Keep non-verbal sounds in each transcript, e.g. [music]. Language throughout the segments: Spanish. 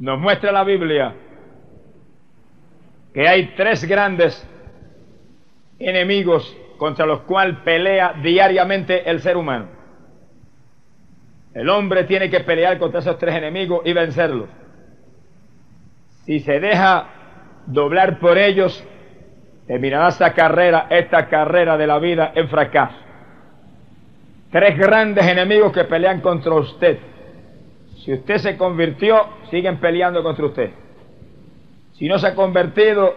nos muestra la Biblia que hay tres grandes enemigos contra los cuales pelea diariamente el ser humano. El hombre tiene que pelear contra esos tres enemigos y vencerlos. Si se deja doblar por ellos, terminará esta carrera, esta carrera de la vida en fracaso. Tres grandes enemigos que pelean contra usted. Si usted se convirtió, siguen peleando contra usted. Si no se ha convertido,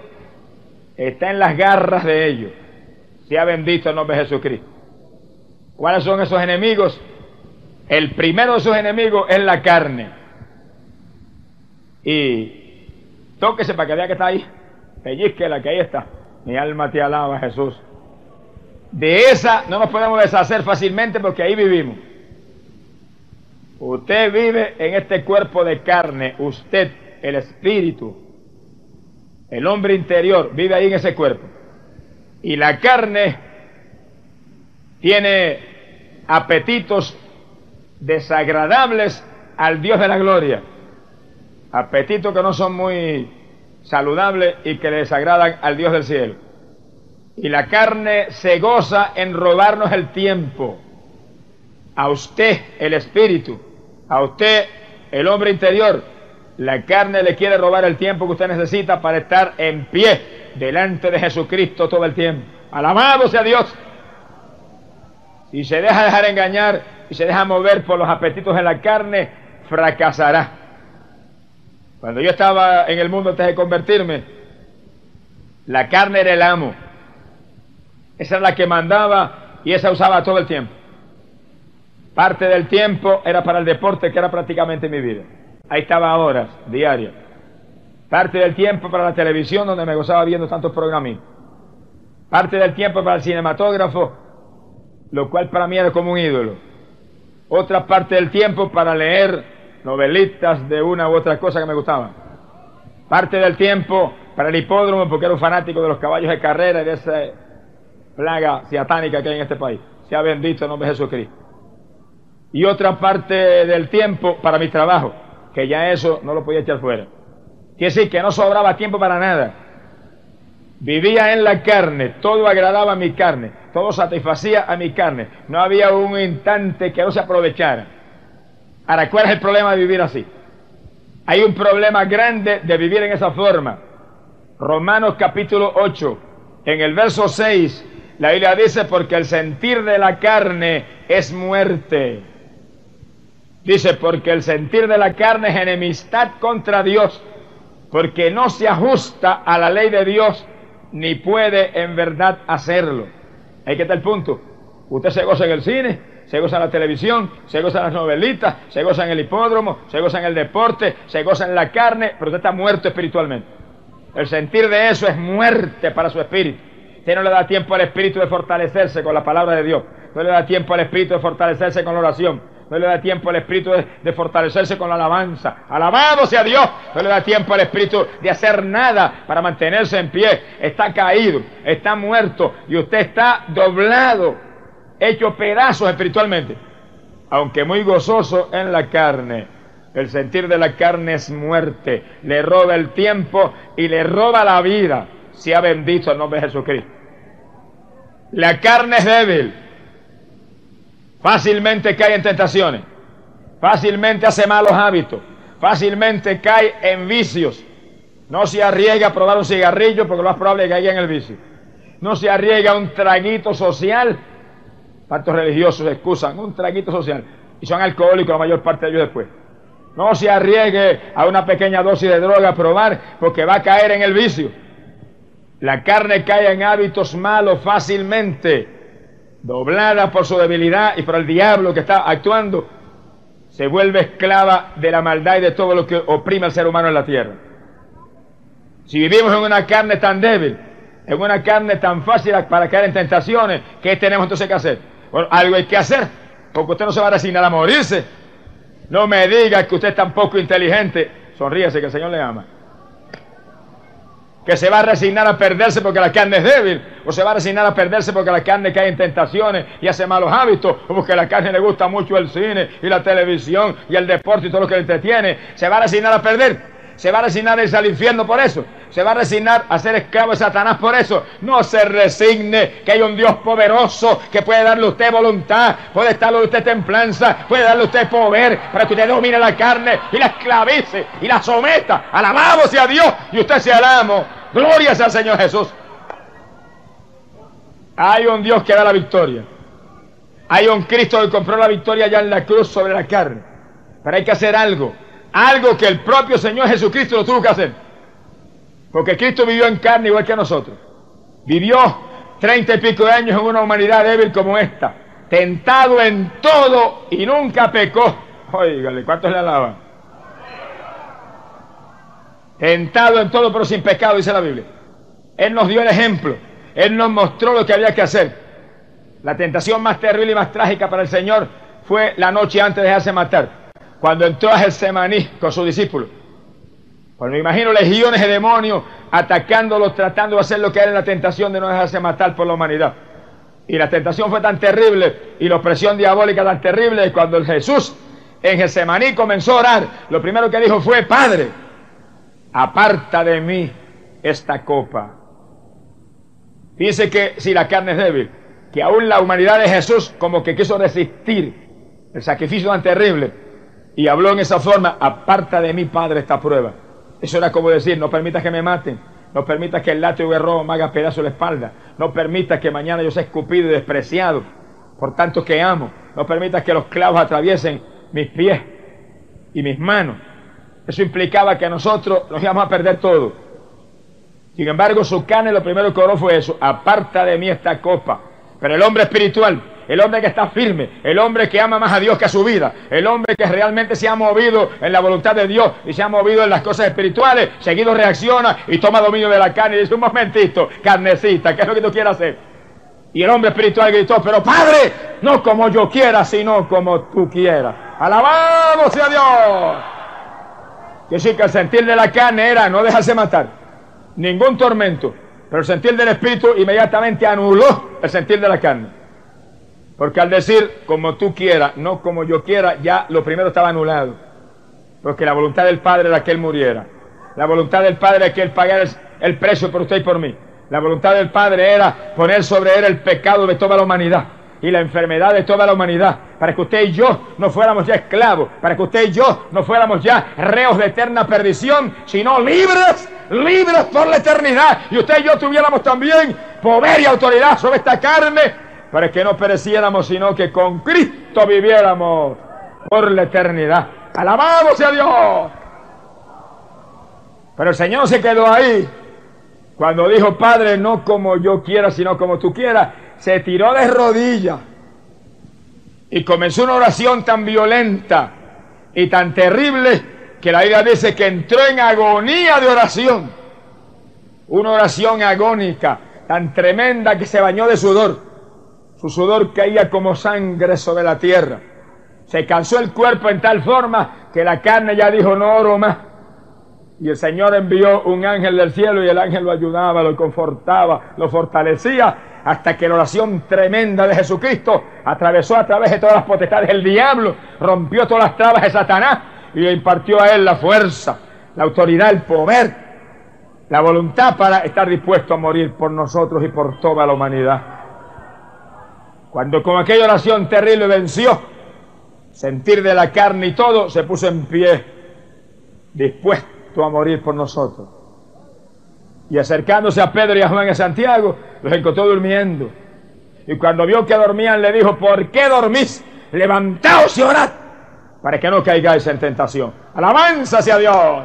está en las garras de ellos. Sea bendito el nombre de Jesucristo. ¿Cuáles son esos enemigos? El primero de esos enemigos es la carne. Y tóquese para que vea que está ahí. Pellizquela, que ahí está. Mi alma te alaba, Jesús. De esa no nos podemos deshacer fácilmente porque ahí vivimos. Usted vive en este cuerpo de carne, usted, el espíritu, el hombre interior, vive ahí en ese cuerpo. Y la carne tiene apetitos desagradables al Dios de la gloria. Apetitos que no son muy saludables y que le desagradan al Dios del cielo. Y la carne se goza en robarnos el tiempo. A usted, el espíritu, a usted, el hombre interior, la carne le quiere robar el tiempo que usted necesita para estar en pie delante de Jesucristo todo el tiempo. Alabado sea Dios. Si se deja dejar engañar y se deja mover por los apetitos de la carne, fracasará. Cuando yo estaba en el mundo antes de convertirme, la carne era el amo. Esa era la que mandaba y esa usaba todo el tiempo. Parte del tiempo era para el deporte, que era prácticamente mi vida. Ahí estaba horas, diarias. Parte del tiempo para la televisión, donde me gozaba viendo tantos programas. Parte del tiempo para el cinematógrafo, lo cual para mí era como un ídolo. Otra parte del tiempo para leer novelitas de una u otra cosa que me gustaban. Parte del tiempo para el hipódromo, porque era un fanático de los caballos de carrera y de esa plaga satánica que hay en este país. Sea bendito el nombre de Jesucristo. Y otra parte del tiempo para mi trabajo, que ya eso no lo podía echar fuera. Quiere decir que no sobraba tiempo para nada. Vivía en la carne, todo agradaba a mi carne, todo satisfacía a mi carne. No había un instante que no se aprovechara. Ahora, ¿cuál es el problema de vivir así? Hay un problema grande de vivir en esa forma. Romanos capítulo 8, en el verso 6, la Biblia dice, porque el sentir de la carne es muerte. Dice, porque el sentir de la carne es enemistad contra Dios, porque no se ajusta a la ley de Dios, ni puede en verdad hacerlo. Ahí que está el punto. Usted se goza en el cine, se goza en la televisión, se goza en las novelitas, se goza en el hipódromo, se goza en el deporte, se goza en la carne, pero usted está muerto espiritualmente. El sentir de eso es muerte para su espíritu. Usted no le da tiempo al espíritu de fortalecerse con la palabra de Dios. No le da tiempo al espíritu de fortalecerse con la oración. No le da tiempo al espíritu de, fortalecerse con la alabanza. Alabado sea Dios. No le da tiempo al espíritu de hacer nada para mantenerse en pie. Está caído, está muerto y usted está doblado, hecho pedazos espiritualmente. Aunque muy gozoso en la carne. El sentir de la carne es muerte. Le roba el tiempo y le roba la vida. Sea bendito el nombre de Jesucristo. La carne es débil. Fácilmente cae en tentaciones. Fácilmente hace malos hábitos. Fácilmente cae en vicios. No se arriesga a probar un cigarrillo porque lo más probable es que caiga en el vicio. No se arriesga a un traguito social. Tantos religiosos excusan un traguito social. Y son alcohólicos la mayor parte de ellos después. No se arriesgue a una pequeña dosis de droga a probar porque va a caer en el vicio. La carne cae en hábitos malos fácilmente, doblada por su debilidad y por el diablo que está actuando, se vuelve esclava de la maldad y de todo lo que oprime al ser humano en la tierra. Si vivimos en una carne tan débil, en una carne tan fácil para caer en tentaciones, ¿qué tenemos entonces que hacer? Bueno, algo hay que hacer, porque usted no se va a resignar a morirse. No me diga que usted es tan poco inteligente. Sonríese que el Señor le ama que se va a resignar a perderse porque la carne es débil, o se va a resignar a perderse porque la carne cae en tentaciones y hace malos hábitos, o porque a la carne le gusta mucho el cine y la televisión y el deporte y todo lo que le entretiene, se va a resignar a perder. Se va a resignar irse al infierno por eso, se va a resignar a ser esclavo de Satanás por eso. No se resigne que hay un Dios poderoso que puede darle a usted voluntad, puede darle a usted templanza, puede darle a usted poder para que usted domine la carne y la esclavice y la someta. Alabado sea Dios y usted sea el amo. Gloria al Señor Jesús. Hay un Dios que da la victoria. Hay un Cristo que compró la victoria ya en la cruz sobre la carne. Pero hay que hacer algo. Algo que el propio Señor Jesucristo lo tuvo que hacer. Porque Cristo vivió en carne igual que nosotros. Vivió treinta y pico de años en una humanidad débil como esta. Tentado en todo y nunca pecó. Óigale, ¿cuántos le alaban? Tentado en todo pero sin pecado, dice la Biblia. Él nos dio el ejemplo. Él nos mostró lo que había que hacer. La tentación más terrible y más trágica para el Señor fue la noche antes de dejarse matar, cuando entró a Getsemaní con sus discípulos. Pues me imagino legiones de demonios atacándolos, tratando de hacer lo que era la tentación de no dejarse matar por la humanidad. Y la tentación fue tan terrible y la opresión diabólica tan terrible cuando Jesús en Getsemaní comenzó a orar, lo primero que dijo fue, Padre, aparta de mí esta copa. Fíjense que si la carne es débil, que aún la humanidad de Jesús como que quiso resistir el sacrificio tan terrible y habló en esa forma, aparta de mí, Padre, esta prueba. Eso era como decir, no permitas que me maten, no permitas que el látigo de robo me haga pedazo de la espalda, no permitas que mañana yo sea escupido y despreciado por tanto que amo, no permitas que los clavos atraviesen mis pies y mis manos. Eso implicaba que nosotros nos íbamos a perder todo. Sin embargo, su carne lo primero que oró fue eso, aparta de mí esta copa. Pero el hombre espiritual, el hombre que está firme, el hombre que ama más a Dios que a su vida, el hombre que realmente se ha movido en la voluntad de Dios y se ha movido en las cosas espirituales, seguido reacciona y toma dominio de la carne y dice, un momentito, carnecita, ¿qué es lo que tú quieres hacer? Y el hombre espiritual gritó, pero Padre, no como yo quiera, sino como tú quieras. Alabamos a Dios. Que sí, que el sentir de la carne era no dejarse matar, ningún tormento, pero el sentir del Espíritu inmediatamente anuló el sentir de la carne. Porque al decir como tú quieras, no como yo quiera, ya lo primero estaba anulado. Porque la voluntad del Padre era que Él muriera. La voluntad del Padre era que Él pagara el precio por usted y por mí. La voluntad del Padre era poner sobre Él el pecado de toda la humanidad y la enfermedad de toda la humanidad, para que usted y yo no fuéramos ya esclavos, para que usted y yo no fuéramos ya reos de eterna perdición, sino libres, libres por la eternidad. Y usted y yo tuviéramos también poder y autoridad sobre esta carne, para que no pereciéramos, sino que con Cristo viviéramos por la eternidad. Alabado sea Dios. Pero el Señor se quedó ahí. Cuando dijo, Padre, no como yo quiera, sino como tú quieras, se tiró de rodillas y comenzó una oración tan violenta y tan terrible que la Biblia dice que entró en agonía de oración. Una oración agónica, tan tremenda que se bañó de sudor. Su sudor caía como sangre sobre la tierra. Se cansó el cuerpo en tal forma que la carne ya dijo, no oro más. Y el Señor envió un ángel del cielo y el ángel lo ayudaba, lo confortaba, lo fortalecía, hasta que la oración tremenda de Jesucristo atravesó a través de todas las potestades del diablo, rompió todas las trabas de Satanás y le impartió a él la fuerza, la autoridad, el poder, la voluntad para estar dispuesto a morir por nosotros y por toda la humanidad. Cuando con aquella oración terrible venció, sentir de la carne y todo, se puso en pie, dispuesto a morir por nosotros. Y acercándose a Pedro y a Juan y a Santiago, los encontró durmiendo. Y cuando vio que dormían, le dijo, ¿por qué dormís? Levantaos y orad para que no caigáis en tentación. Alabanza hacia Dios.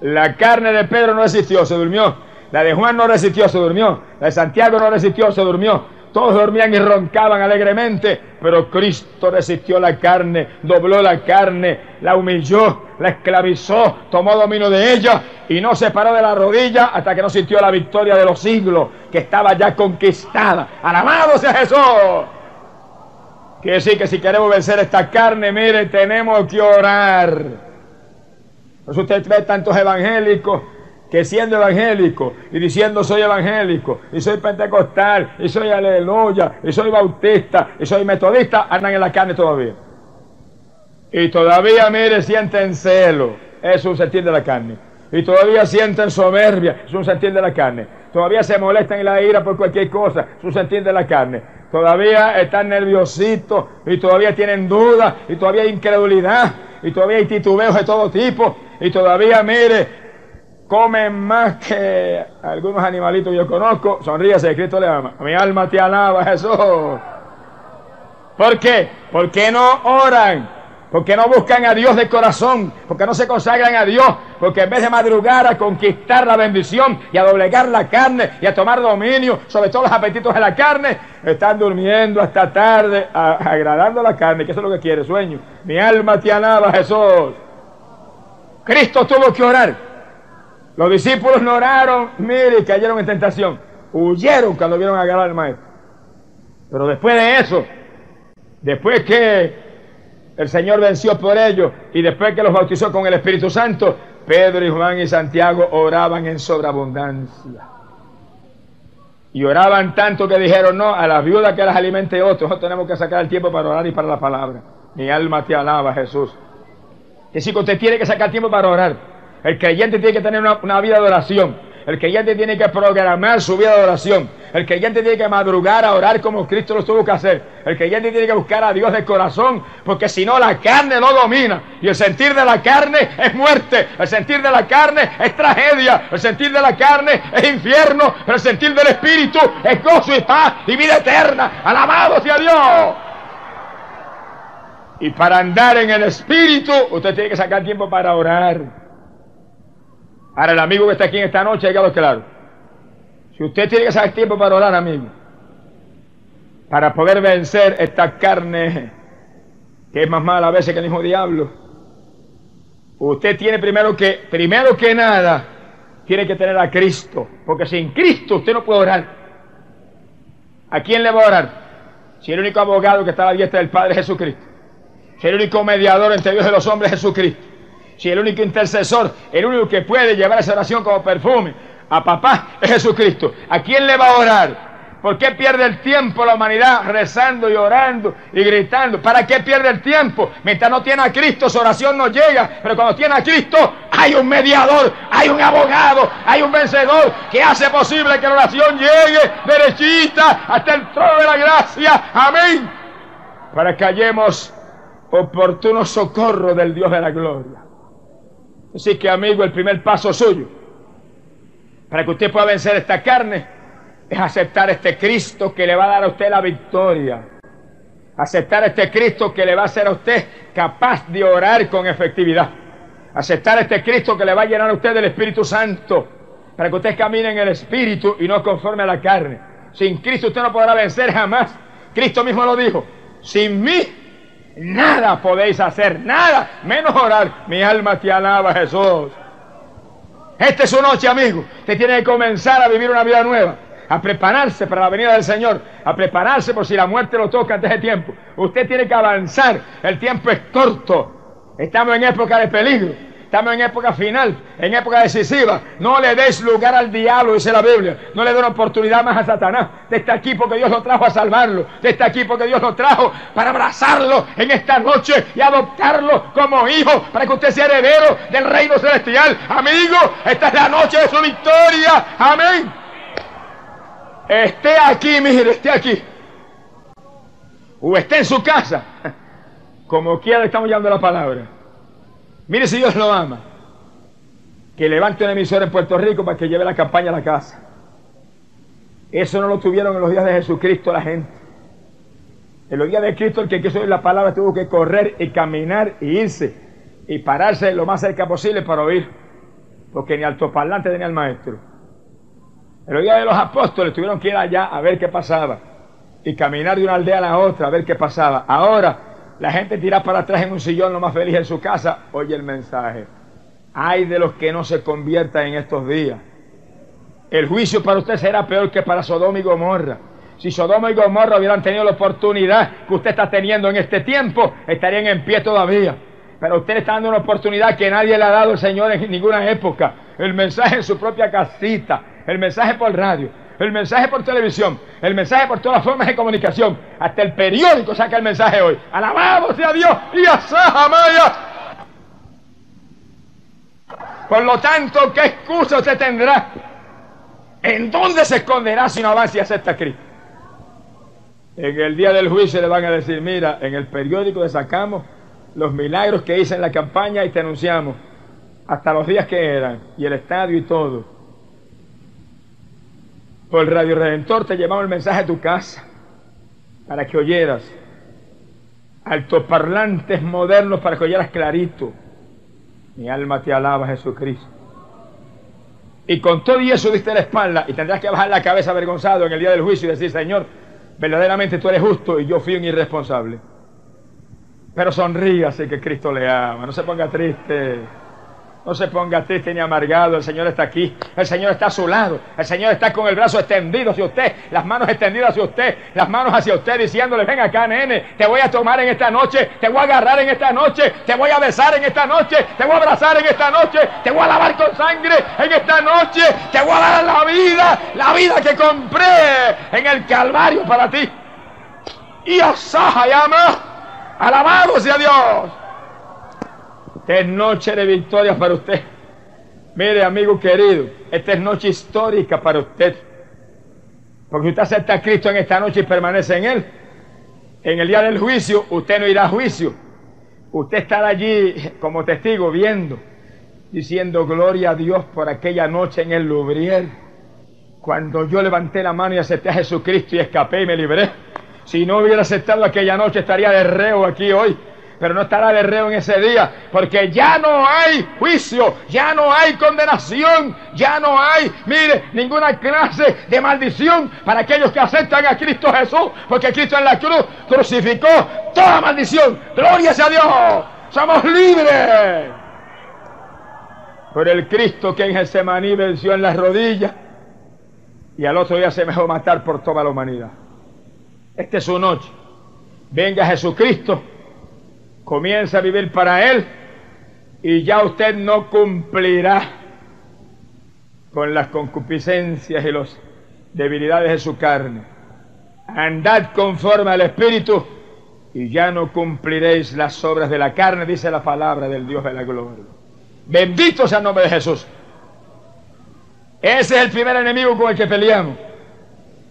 La carne de Pedro no resistió, se durmió. La de Juan no resistió, se durmió. La de Santiago no resistió, se durmió. Todos dormían y roncaban alegremente, pero Cristo resistió la carne, dobló la carne, la humilló, la esclavizó, tomó dominio de ella y no se paró de la rodilla hasta que no sintió la victoria de los siglos, que estaba ya conquistada. Alabado sea Jesús. Quiere decir que si queremos vencer esta carne, mire, tenemos que orar. Por eso usted ve tantos evangélicos que siendo evangélico y diciendo soy evangélico y soy pentecostal y soy aleluya y soy bautista y soy metodista, andan en la carne todavía. Y todavía, mire, sienten celo. es un sentir de la carne. Y todavía sienten soberbia, es un sentir de la carne. Todavía se molestan en la ira por cualquier cosa, es un sentir de la carne. Todavía están nerviositos y todavía tienen dudas y todavía hay incredulidad y todavía hay titubeos de todo tipo y todavía, mire, comen más que algunos animalitos que yo conozco. Sonríase, Cristo le ama. Mi alma te alaba, Jesús. ¿Por qué? ¿Por qué no oran? ¿Por qué no buscan a Dios de corazón? ¿Por qué no se consagran a Dios? Porque en vez de madrugar a conquistar la bendición y a doblegar la carne y a tomar dominio sobre todos los apetitos de la carne, están durmiendo hasta tarde, agradando la carne, que eso es lo que quiere, sueño. Mi alma te alaba, Jesús. Cristo tuvo que orar. Los discípulos no oraron, mire, cayeron en tentación. Huyeron cuando vieron agarrar al maestro. Pero después de eso, después que el Señor venció por ellos y después que los bautizó con el Espíritu Santo, Pedro y Juan y Santiago oraban en sobreabundancia. Y oraban tanto que dijeron, no, a las viudas que las alimente otros, no tenemos que sacar el tiempo para orar y para la palabra. Mi alma te alaba, Jesús. Que si usted tiene que sacar tiempo para orar. El creyente tiene que tener una, vida de oración. El creyente tiene que programar su vida de oración. El creyente tiene que madrugar a orar como Cristo lo tuvo que hacer. El creyente tiene que buscar a Dios de corazón, porque si no la carne no domina. Y el sentir de la carne es muerte. El sentir de la carne es tragedia. El sentir de la carne es infierno. El sentir del Espíritu es gozo y paz y vida eterna. Alabado sea Dios. Y para andar en el Espíritu, usted tiene que sacar tiempo para orar. Ahora el amigo que está aquí en esta noche, ha claro. Si usted tiene que sacar tiempo para orar, amigo, para poder vencer esta carne que es más mala a veces que el mismo diablo, usted tiene primero que, primero que nada, tiene que tener a Cristo, porque sin Cristo usted no puede orar. ¿A quién le va a orar? Si el único abogado que está a la diestra del Padre es Jesucristo. Si el único mediador entre Dios y los hombres es Jesucristo. Si el único intercesor, el único que puede llevar esa oración como perfume a papá es Jesucristo. ¿A quién le va a orar? ¿Por qué pierde el tiempo la humanidad rezando y orando y gritando? ¿Para qué pierde el tiempo? Mientras no tiene a Cristo, su oración no llega. Pero cuando tiene a Cristo, hay un mediador, hay un abogado, hay un vencedor que hace posible que la oración llegue derechita hasta el trono de la gracia. Amén. Para que hallemos oportuno socorro del Dios de la gloria. Así que, amigo, el primer paso suyo para que usted pueda vencer esta carne, es aceptar este Cristo que le va a dar a usted la victoria. Aceptar este Cristo que le va a hacer a usted capaz de orar con efectividad. Aceptar este Cristo que le va a llenar a usted del Espíritu Santo. Para que usted camine en el Espíritu y no conforme a la carne. Sin Cristo usted no podrá vencer jamás. Cristo mismo lo dijo. Sin mí nada podéis hacer. Nada. Menos orar. Mi alma te alaba Jesús. Esta es su noche, amigo. Usted tiene que comenzar a vivir una vida nueva, a prepararse para la venida del Señor, a prepararse por si la muerte lo toca antes de tiempo. Usted tiene que avanzar. El tiempo es corto. Estamos en época de peligro. Estamos en época final, en época decisiva. No le des lugar al diablo, dice la Biblia. No le dé una oportunidad más a Satanás. Usted está aquí porque Dios lo trajo a salvarlo. Usted está aquí porque Dios lo trajo para abrazarlo en esta noche y adoptarlo como hijo para que usted sea heredero del reino celestial. Amigo, esta es la noche de su victoria. Amén. Esté aquí, mire, esté aquí. O esté en su casa. Como quiera estamos llevando la palabra. Mire si Dios lo ama. Que levante una emisora en Puerto Rico para que lleve la campaña a la casa. Eso no lo tuvieron en los días de Jesucristo la gente. En los días de Cristo el que quiso oír la palabra tuvo que correr y caminar y irse y pararse lo más cerca posible para oír. Porque ni altoparlante tenía el maestro. En los días de los apóstoles tuvieron que ir allá a ver qué pasaba. Y caminar de una aldea a la otra a ver qué pasaba. Ahora la gente tira para atrás en un sillón lo más feliz en su casa. Oye el mensaje. Hay de los que no se conviertan en estos días. El juicio para usted será peor que para Sodoma y Gomorra. Si Sodoma y Gomorra hubieran tenido la oportunidad que usted está teniendo en este tiempo, estarían en pie todavía. Pero usted está dando una oportunidad que nadie le ha dado el Señor en ninguna época. El mensaje en su propia casita, el mensaje por radio, el mensaje por televisión, el mensaje por todas las formas de comunicación, hasta el periódico saca el mensaje hoy. Alabado sea Dios y a Maya. Por lo tanto, ¿qué excusa usted tendrá? ¿En dónde se esconderá si no avanza y acepta a Cristo? En el día del juicio le van a decir, mira, en el periódico le sacamos los milagros que hice en la campaña y te anunciamos, hasta los días que eran, y el estadio y todo. Por el Radio Redentor te llevamos el mensaje a tu casa, para que oyeras. Altoparlantes modernos para que oyeras clarito. Mi alma te alaba, Jesucristo. Y con todo y eso diste la espalda y tendrás que bajar la cabeza avergonzado en el día del juicio y decir, Señor, verdaderamente tú eres justo y yo fui un irresponsable. Pero sonríase que Cristo le ama, no se ponga triste. No se ponga triste ni amargado, el Señor está aquí, el Señor está a su lado, el Señor está con el brazo extendido hacia usted, las manos extendidas hacia usted, las manos hacia usted diciéndole, ven acá nene, te voy a tomar en esta noche, te voy a agarrar en esta noche, te voy a besar en esta noche, te voy a abrazar en esta noche, te voy a lavar con sangre en esta noche, te voy a dar la vida, la vida que compré en el Calvario para ti. Y Osaja llama, alabado sea Dios. Esta es noche de victoria para usted. Mire, amigo querido, esta es noche histórica para usted. Porque usted acepta a Cristo en esta noche y permanece en Él. En el día del juicio, usted no irá a juicio. Usted estará allí como testigo viendo, diciendo gloria a Dios por aquella noche en el Lubrier. Cuando yo levanté la mano y acepté a Jesucristo y escapé y me libré. Si no hubiera aceptado aquella noche, estaría de reo aquí hoy pero no estará de reo en ese día, porque ya no hay juicio, ya no hay condenación, ya no hay, mire, ninguna clase de maldición para aquellos que aceptan a Cristo Jesús, porque Cristo en la cruz crucificó toda maldición. Gloria a Dios, somos libres. Por el Cristo que en Getsemaní venció en las rodillas y al otro día se dejó matar por toda la humanidad. Esta es su noche. Venga Jesucristo comienza a vivir para Él y ya usted no cumplirá con las concupiscencias y las debilidades de su carne. Andad conforme al Espíritu y ya no cumpliréis las obras de la carne, dice la palabra del Dios de la gloria. Bendito sea el nombre de Jesús. Ese es el primer enemigo con el que peleamos.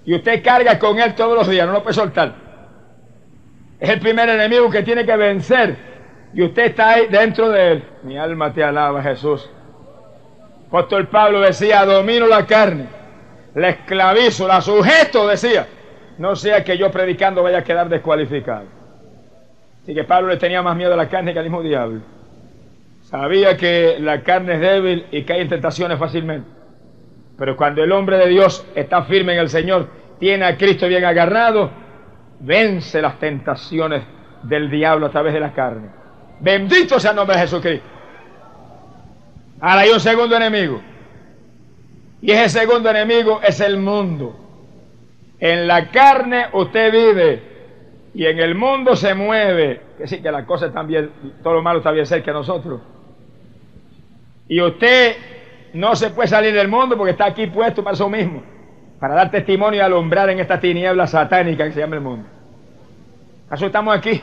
Y usted carga con él todos los días, no lo puede soltar. Es el primer enemigo que tiene que vencer. Y usted está ahí dentro de él. Mi alma te alaba, Jesús. Apóstol Pablo decía, domino la carne, la esclavizo, la sujeto, decía. No sea que yo predicando vaya a quedar descualificado. Así que Pablo le tenía más miedo a la carne que al mismo diablo. Sabía que la carne es débil y cae en tentaciones fácilmente. Pero cuando el hombre de Dios está firme en el Señor, tiene a Cristo bien agarrado, vence las tentaciones del diablo a través de la carne. Bendito sea el nombre de Jesucristo. Ahora hay un segundo enemigo. Y ese segundo enemigo es el mundo. En la carne usted vive y en el mundo se mueve. Que decir que las cosas también, todo lo malo está bien cerca de nosotros. Y usted no se puede salir del mundo porque está aquí puesto para eso mismo para dar testimonio y alumbrar en esta tiniebla satánica que se llama el mundo. ¿Acaso estamos aquí?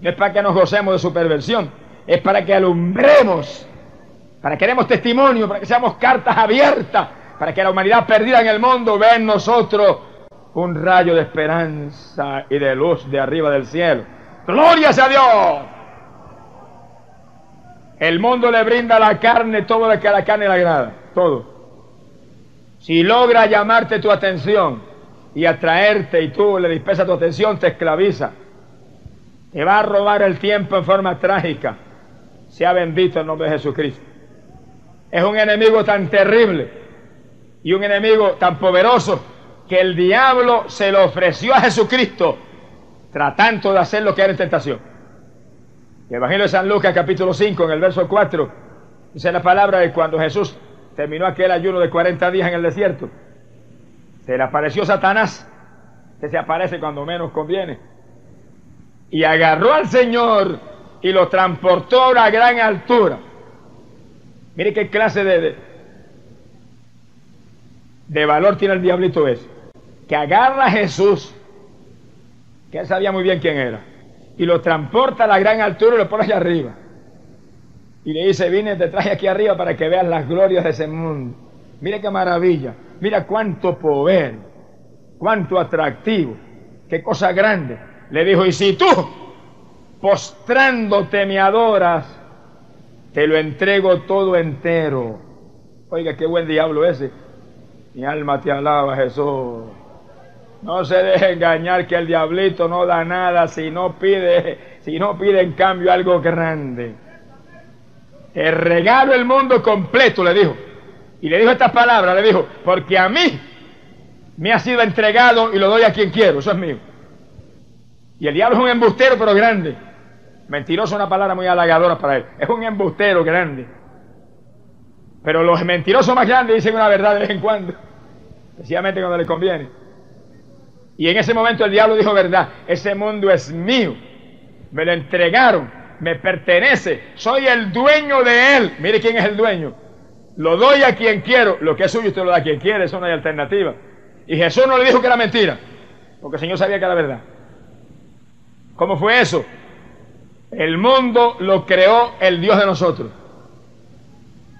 No es para que nos gocemos de su perversión, es para que alumbremos, para que demos testimonio, para que seamos cartas abiertas, para que la humanidad perdida en el mundo vea en nosotros un rayo de esperanza y de luz de arriba del cielo. ¡Gloria sea Dios! El mundo le brinda a la carne todo lo que a la carne le agrada, todo. Si logra llamarte tu atención y atraerte y tú le dispersas tu atención, te esclaviza. Te va a robar el tiempo en forma trágica. Sea bendito el nombre de Jesucristo. Es un enemigo tan terrible y un enemigo tan poderoso que el diablo se lo ofreció a Jesucristo tratando de hacer lo que era en tentación. El Evangelio de San Lucas capítulo 5 en el verso 4 dice la palabra de cuando Jesús terminó aquel ayuno de 40 días en el desierto. Se le apareció Satanás, que se aparece cuando menos conviene. Y agarró al Señor y lo transportó a una gran altura. Mire qué clase de, de, valor tiene el diablito ese. Que agarra a Jesús, que él sabía muy bien quién era, y lo transporta a la gran altura y lo pone allá arriba. Y le dice, vine, te traje aquí arriba para que veas las glorias de ese mundo. Mira qué maravilla, mira cuánto poder, cuánto atractivo, qué cosa grande. Le dijo, y si tú, postrándote me adoras, te lo entrego todo entero. Oiga, qué buen diablo ese. Mi alma te alaba, Jesús. No se deje engañar que el diablito no da nada si no pide, si no pide en cambio algo grande. Te regalo el mundo completo, le dijo. Y le dijo estas palabras, le dijo, porque a mí me ha sido entregado y lo doy a quien quiero, eso es mío. Y el diablo es un embustero, pero grande. Mentiroso es una palabra muy halagadora para él. Es un embustero grande. Pero los mentirosos más grandes dicen una verdad de vez en cuando. Especialmente cuando les conviene. Y en ese momento el diablo dijo verdad. Ese mundo es mío. Me lo entregaron. Me pertenece. Soy el dueño de él. Mire quién es el dueño. Lo doy a quien quiero. Lo que es suyo usted lo da a quien quiere. Eso no hay alternativa. Y Jesús no le dijo que era mentira. Porque el Señor sabía que era verdad. ¿Cómo fue eso? El mundo lo creó el Dios de nosotros.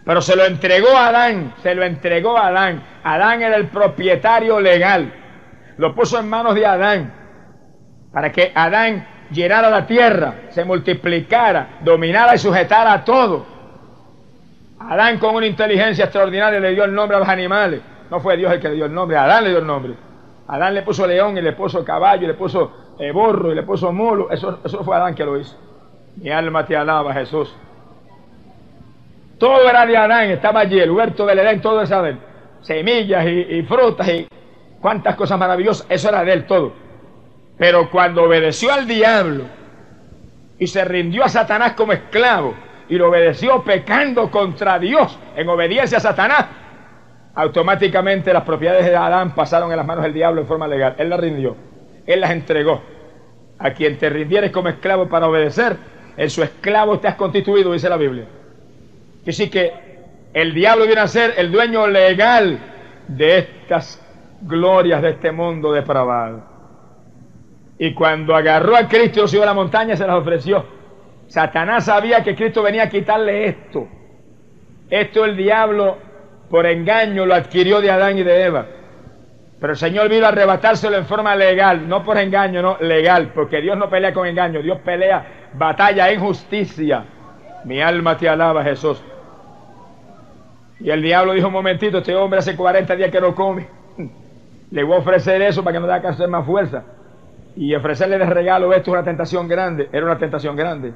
Pero se lo entregó a Adán, se lo entregó a Adán. Adán era el propietario legal. Lo puso en manos de Adán para que Adán llenara la tierra, se multiplicara, dominara y sujetara todo. Adán con una inteligencia extraordinaria le dio el nombre a los animales. No fue Dios el que le dio el nombre, Adán le dio el nombre. Adán le puso león y le puso caballo y le puso eh, borro y le puso mulo. Eso, fue Adán que lo hizo. Mi alma te alaba, Jesús. Todo era de Adán, estaba allí, el huerto del Edén, todo era de. Semillas y, frutas y cuantas cosas maravillosas, eso era de él todo. Pero cuando obedeció al diablo y se rindió a Satanás como esclavo y lo obedeció pecando contra Dios en obediencia a Satanás, automáticamente las propiedades de Adán pasaron en las manos del diablo en forma legal. Él las rindió, él las entregó. A quien te rindieres como esclavo para obedecer, en su esclavo te has constituido, dice la Biblia. Que sí que el diablo viene a ser el dueño legal de estas glorias de este mundo depravado. Y cuando agarró a Cristo y subió a la montaña, se las ofreció. Satanás sabía que Cristo venía a quitarle esto. Esto el diablo, por engaño, lo adquirió de Adán y de Eva. Pero el Señor vino a arrebatárselo en forma legal, no por engaño, no, legal, porque Dios no pelea con engaño, Dios pelea batalla en justicia. Mi alma te alaba, Jesús. Y el diablo dijo un momentito, este hombre hace 40 días que no come. Le voy a ofrecer eso para que no que hacer más fuerza. Y ofrecerle de regalo esto es una tentación grande. Era una tentación grande.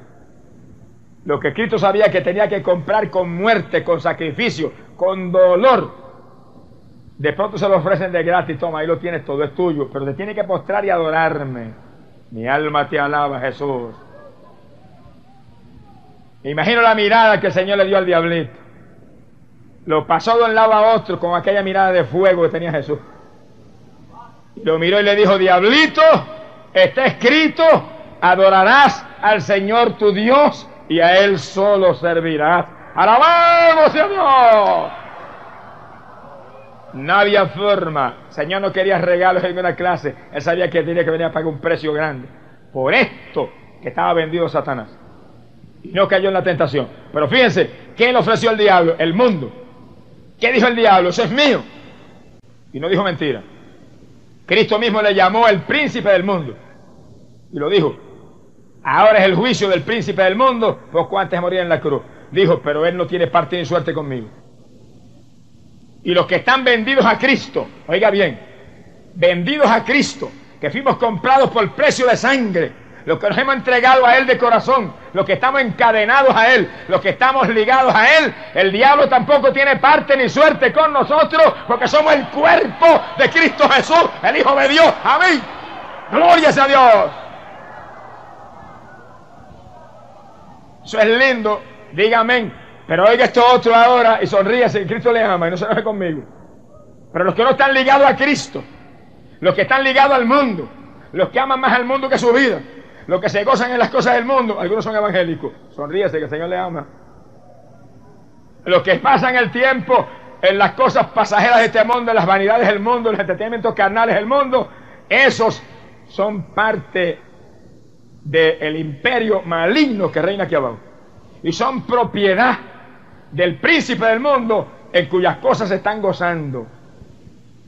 Lo que Cristo sabía que tenía que comprar con muerte, con sacrificio, con dolor. De pronto se lo ofrecen de gratis, toma, ahí lo tienes, todo es tuyo, pero te tiene que postrar y adorarme. Mi alma te alaba, Jesús. imagino la mirada que el Señor le dio al diablito. Lo pasó de un lado a otro con aquella mirada de fuego que tenía Jesús. Lo miró y le dijo, diablito, está escrito, adorarás al Señor tu Dios y a Él solo servirás. Alabamos a Dios. No había forma. El Señor no quería regalos en una clase. Él sabía que tenía que venir a pagar un precio grande. Por esto que estaba vendido Satanás. Y no cayó en la tentación. Pero fíjense, ¿quién le ofreció el diablo? El mundo. ¿Qué dijo el diablo? Eso es mío. Y no dijo mentira. Cristo mismo le llamó el príncipe del mundo. Y lo dijo. Ahora es el juicio del príncipe del mundo, poco antes de morir en la cruz. Dijo, pero él no tiene parte ni suerte conmigo. Y los que están vendidos a Cristo, oiga bien, vendidos a Cristo, que fuimos comprados por precio de sangre, los que nos hemos entregado a Él de corazón, los que estamos encadenados a Él, los que estamos ligados a Él, el diablo tampoco tiene parte ni suerte con nosotros, porque somos el cuerpo de Cristo Jesús, el Hijo de Dios. Amén. Gloria a Dios. Eso es lindo. Dígame. Pero oiga esto otro ahora y sonríase, Cristo le ama y no se enoje conmigo. Pero los que no están ligados a Cristo, los que están ligados al mundo, los que aman más al mundo que su vida, los que se gozan en las cosas del mundo, algunos son evangélicos, sonríese que el Señor le ama. Los que pasan el tiempo en las cosas pasajeras de este mundo, en las vanidades del mundo, en los entretenimientos carnales del mundo, esos son parte del imperio maligno que reina aquí abajo. y son propiedad del príncipe del mundo en cuyas cosas se están gozando.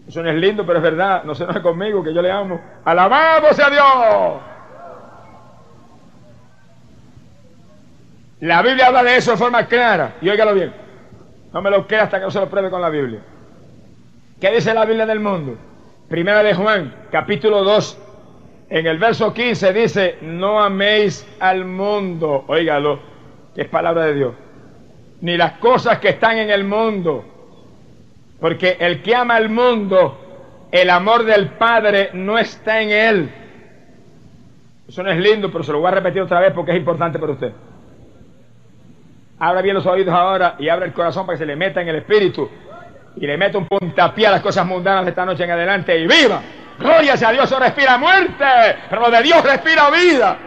Eso no es lindo, pero es verdad. No se enoje conmigo, que yo le amo. ¡Alabado sea Dios! La Biblia habla de eso de forma clara. Y óigalo bien. No me lo crea hasta que no se lo pruebe con la Biblia. ¿Qué dice la Biblia del mundo? Primera de Juan, capítulo 2. En el verso 15 dice, no améis al mundo. Óigalo, que es palabra de Dios. Ni las cosas que están en el mundo porque el que ama al mundo, el amor del Padre no está en él. Eso no es lindo, pero se lo voy a repetir otra vez porque es importante para usted. Abra bien los oídos ahora y abra el corazón para que se le meta en el espíritu y le meta un puntapié a las cosas mundanas de esta noche en adelante y viva. Gloria a Dios, eso respira muerte, pero lo de Dios respira vida.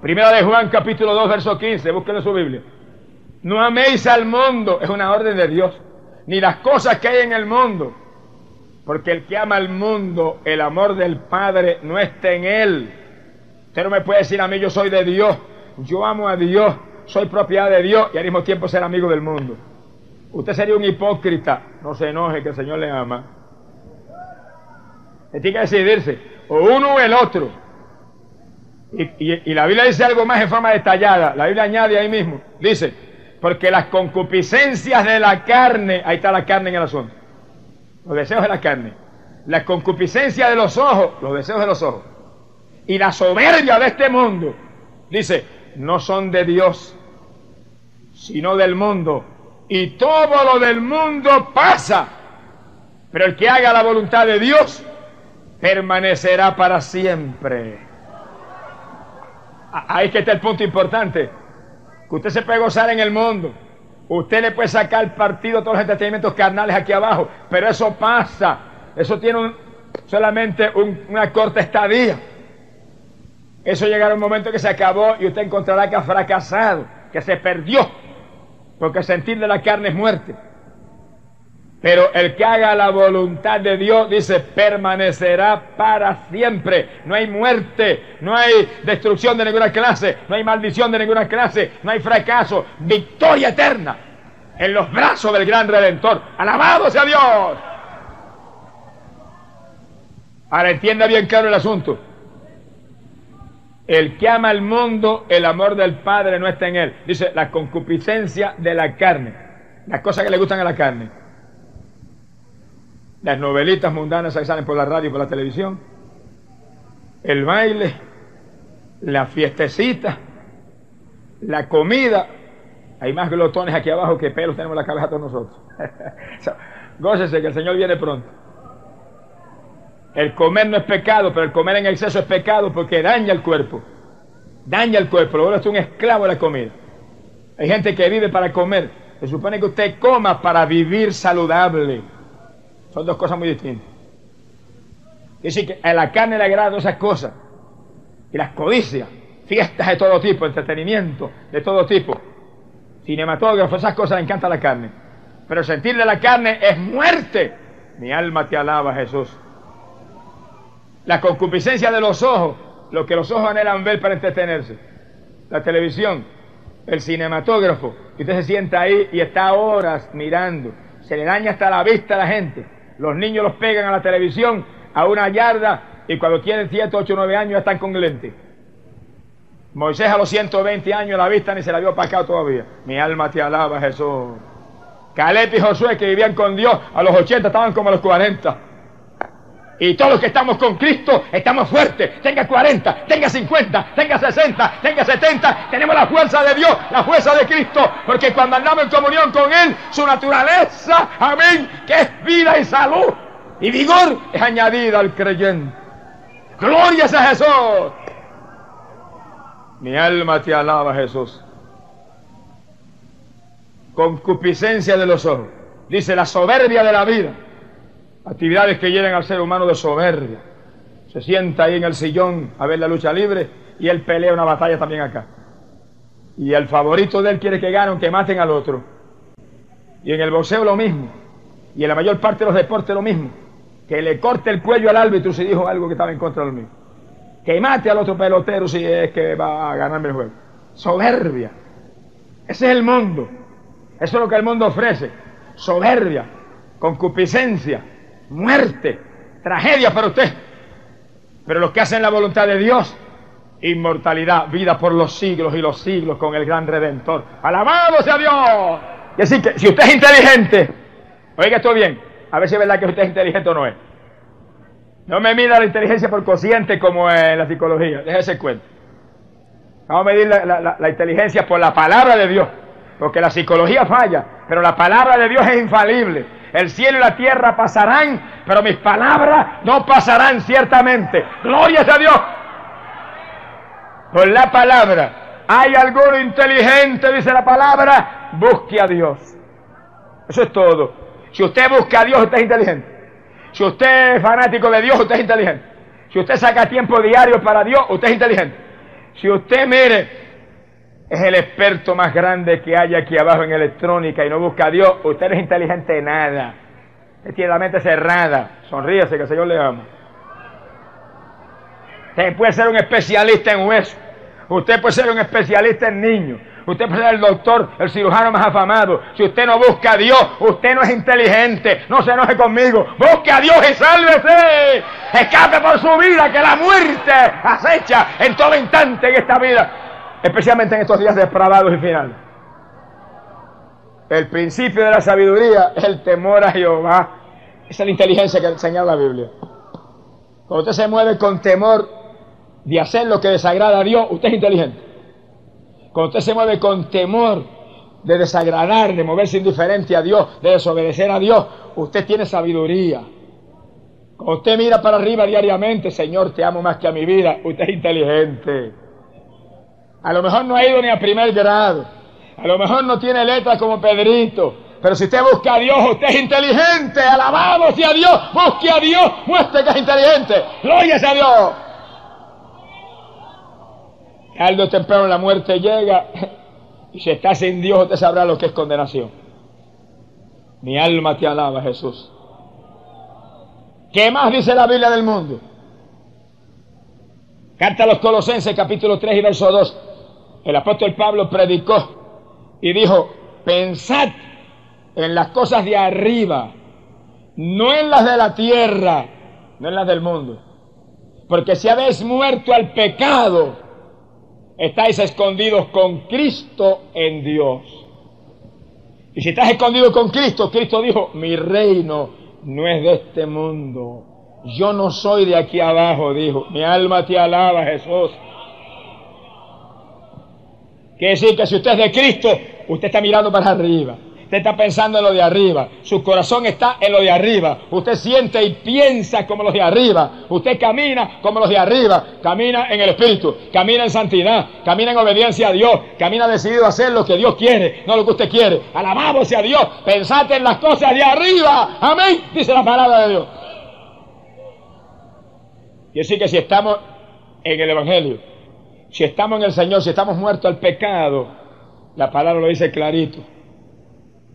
Primera de Juan capítulo 2 verso 15, búsquenlo en su Biblia. No améis al mundo, es una orden de Dios, ni las cosas que hay en el mundo. Porque el que ama al mundo, el amor del Padre no está en él. Usted no me puede decir a mí, yo soy de Dios, yo amo a Dios, soy propiedad de Dios y al mismo tiempo ser amigo del mundo. Usted sería un hipócrita, no se enoje que el Señor le ama. Tiene que decidirse, o uno o el otro. Y, y, la Biblia dice algo más en forma detallada. La Biblia añade ahí mismo, dice, porque las concupiscencias de la carne, ahí está la carne en el asunto, los deseos de la carne, la concupiscencia de los ojos, los deseos de los ojos, y la soberbia de este mundo, dice, no son de Dios, sino del mundo. Y todo lo del mundo pasa, pero el que haga la voluntad de Dios permanecerá para siempre. Ahí que está el punto importante que usted se puede gozar en el mundo. Usted le puede sacar partido a todos los entretenimientos carnales aquí abajo, pero eso pasa. Eso tiene solamente una corta estadía. Eso llegará un momento que se acabó y usted encontrará que ha fracasado, que se perdió, porque sentir de la carne es muerte. Pero el que haga la voluntad de Dios, dice, permanecerá para siempre. No hay muerte, no hay destrucción de ninguna clase, no hay maldición de ninguna clase, no hay fracaso, victoria eterna en los brazos del gran redentor. Alabado sea Dios. Ahora entienda bien claro el asunto. El que ama al mundo, el amor del Padre no está en él. Dice, la concupiscencia de la carne. Las cosas que le gustan a la carne las novelitas mundanas que salen por la radio y por la televisión, el baile, la fiestecita, la comida. Hay más glotones aquí abajo que pelos tenemos en la cabeza todos nosotros. [laughs] Gócese que el Señor viene pronto. El comer no es pecado, pero el comer en exceso es pecado porque daña el cuerpo. Daña el cuerpo. Luego es un esclavo de la comida. Hay gente que vive para comer. Se supone que usted coma para vivir saludable. Son dos cosas muy distintas. Es decir, que a la carne le agrada esas cosas. Y las codicias, fiestas de todo tipo, entretenimiento de todo tipo, cinematógrafos, esas cosas le encanta la carne. Pero sentirle la carne es muerte. Mi alma te alaba, Jesús. La concupiscencia de los ojos, lo que los ojos anhelan ver para entretenerse. La televisión, el cinematógrafo, y usted se sienta ahí y está horas mirando. Se le daña hasta la vista a la gente. Los niños los pegan a la televisión a una yarda y cuando tienen 7, 8, 9 años ya están con lente. Moisés a los 120 años la vista ni se la vio para todavía. Mi alma te alaba, Jesús. Caleb y Josué que vivían con Dios a los 80 estaban como a los 40. Y todos los que estamos con Cristo estamos fuertes. Tenga 40, tenga 50, tenga 60, tenga 70. Tenemos la fuerza de Dios, la fuerza de Cristo. Porque cuando andamos en comunión con Él, su naturaleza, amén, que es vida y salud y vigor, es añadida al creyente. Gloria a Jesús. Mi alma te alaba, Jesús. Concupiscencia de los ojos. Dice la soberbia de la vida actividades que lleven al ser humano de soberbia. Se sienta ahí en el sillón a ver la lucha libre y él pelea una batalla también acá. Y el favorito de él quiere que ganen, que maten al otro. Y en el boxeo lo mismo. Y en la mayor parte de los deportes lo mismo. Que le corte el cuello al árbitro si dijo algo que estaba en contra de lo mismo. Que mate al otro pelotero si es que va a ganarme el juego. Soberbia. Ese es el mundo. Eso es lo que el mundo ofrece. Soberbia, concupiscencia, muerte, tragedia para usted. Pero los que hacen la voluntad de Dios, inmortalidad, vida por los siglos y los siglos con el gran redentor. Alabado sea Dios. Y así que si usted es inteligente, oiga esto bien, a ver si es verdad que usted es inteligente o no es. No me mida la inteligencia por cociente como en la psicología, déjese cuenta. Vamos a medir la, la inteligencia por la palabra de Dios, porque la psicología falla, pero la palabra de Dios es infalible. El cielo y la tierra pasarán, pero mis palabras no pasarán ciertamente. Gloria a Dios. Por la palabra. ¿Hay alguno inteligente? Dice la palabra. Busque a Dios. Eso es todo. Si usted busca a Dios, usted es inteligente. Si usted es fanático de Dios, usted es inteligente. Si usted saca tiempo diario para Dios, usted es inteligente. Si usted, mire, es el experto más grande que hay aquí abajo en electrónica y no busca a Dios, usted no es inteligente de nada. Usted tiene la mente cerrada. Sonríese que el Señor le ama. Usted puede ser un especialista en hueso. Usted puede ser un especialista en niños. Usted puede ser el doctor, el cirujano más afamado. Si usted no busca a Dios, usted no es inteligente. No se enoje conmigo. Busque a Dios y sálvese. Escape por su vida, que la muerte acecha en todo instante en esta vida. Especialmente en estos días depravados y finales. El principio de la sabiduría es el temor a Jehová. Esa es la inteligencia que enseña la Biblia. Cuando usted se mueve con temor de hacer lo que desagrada a Dios, usted es inteligente. Cuando usted se mueve con temor de desagradar, de moverse indiferente a Dios, de desobedecer a Dios, usted tiene sabiduría. Cuando usted mira para arriba diariamente, Señor, te amo más que a mi vida, usted es inteligente. A lo mejor no ha ido ni a primer grado. A lo mejor no tiene letras como Pedrito. Pero si usted busca a Dios, usted es inteligente. Alabado sea Dios. Busque a Dios. Muestre que es inteligente. Gloria a Dios. Aldo temprano la muerte llega y si está sin Dios usted sabrá lo que es condenación. Mi alma te alaba, Jesús. ¿Qué más dice la Biblia del mundo? Carta a los Colosenses, capítulo 3 y verso 2. El apóstol Pablo predicó y dijo, pensad en las cosas de arriba, no en las de la tierra, no en las del mundo. Porque si habéis muerto al pecado, estáis escondidos con Cristo en Dios. Y si estás escondido con Cristo, Cristo dijo, mi reino no es de este mundo. Yo no soy de aquí abajo, dijo. Mi alma te alaba, Jesús. Quiere decir que si usted es de Cristo, usted está mirando para arriba. Usted está pensando en lo de arriba. Su corazón está en lo de arriba. Usted siente y piensa como los de arriba. Usted camina como los de arriba. Camina en el Espíritu. Camina en santidad. Camina en obediencia a Dios. Camina decidido a hacer lo que Dios quiere, no lo que usted quiere. Alabamos a Dios. Pensate en las cosas de arriba. Amén. Dice la palabra de Dios. Y así que si estamos en el Evangelio, si estamos en el Señor, si estamos muertos al pecado, la palabra lo dice clarito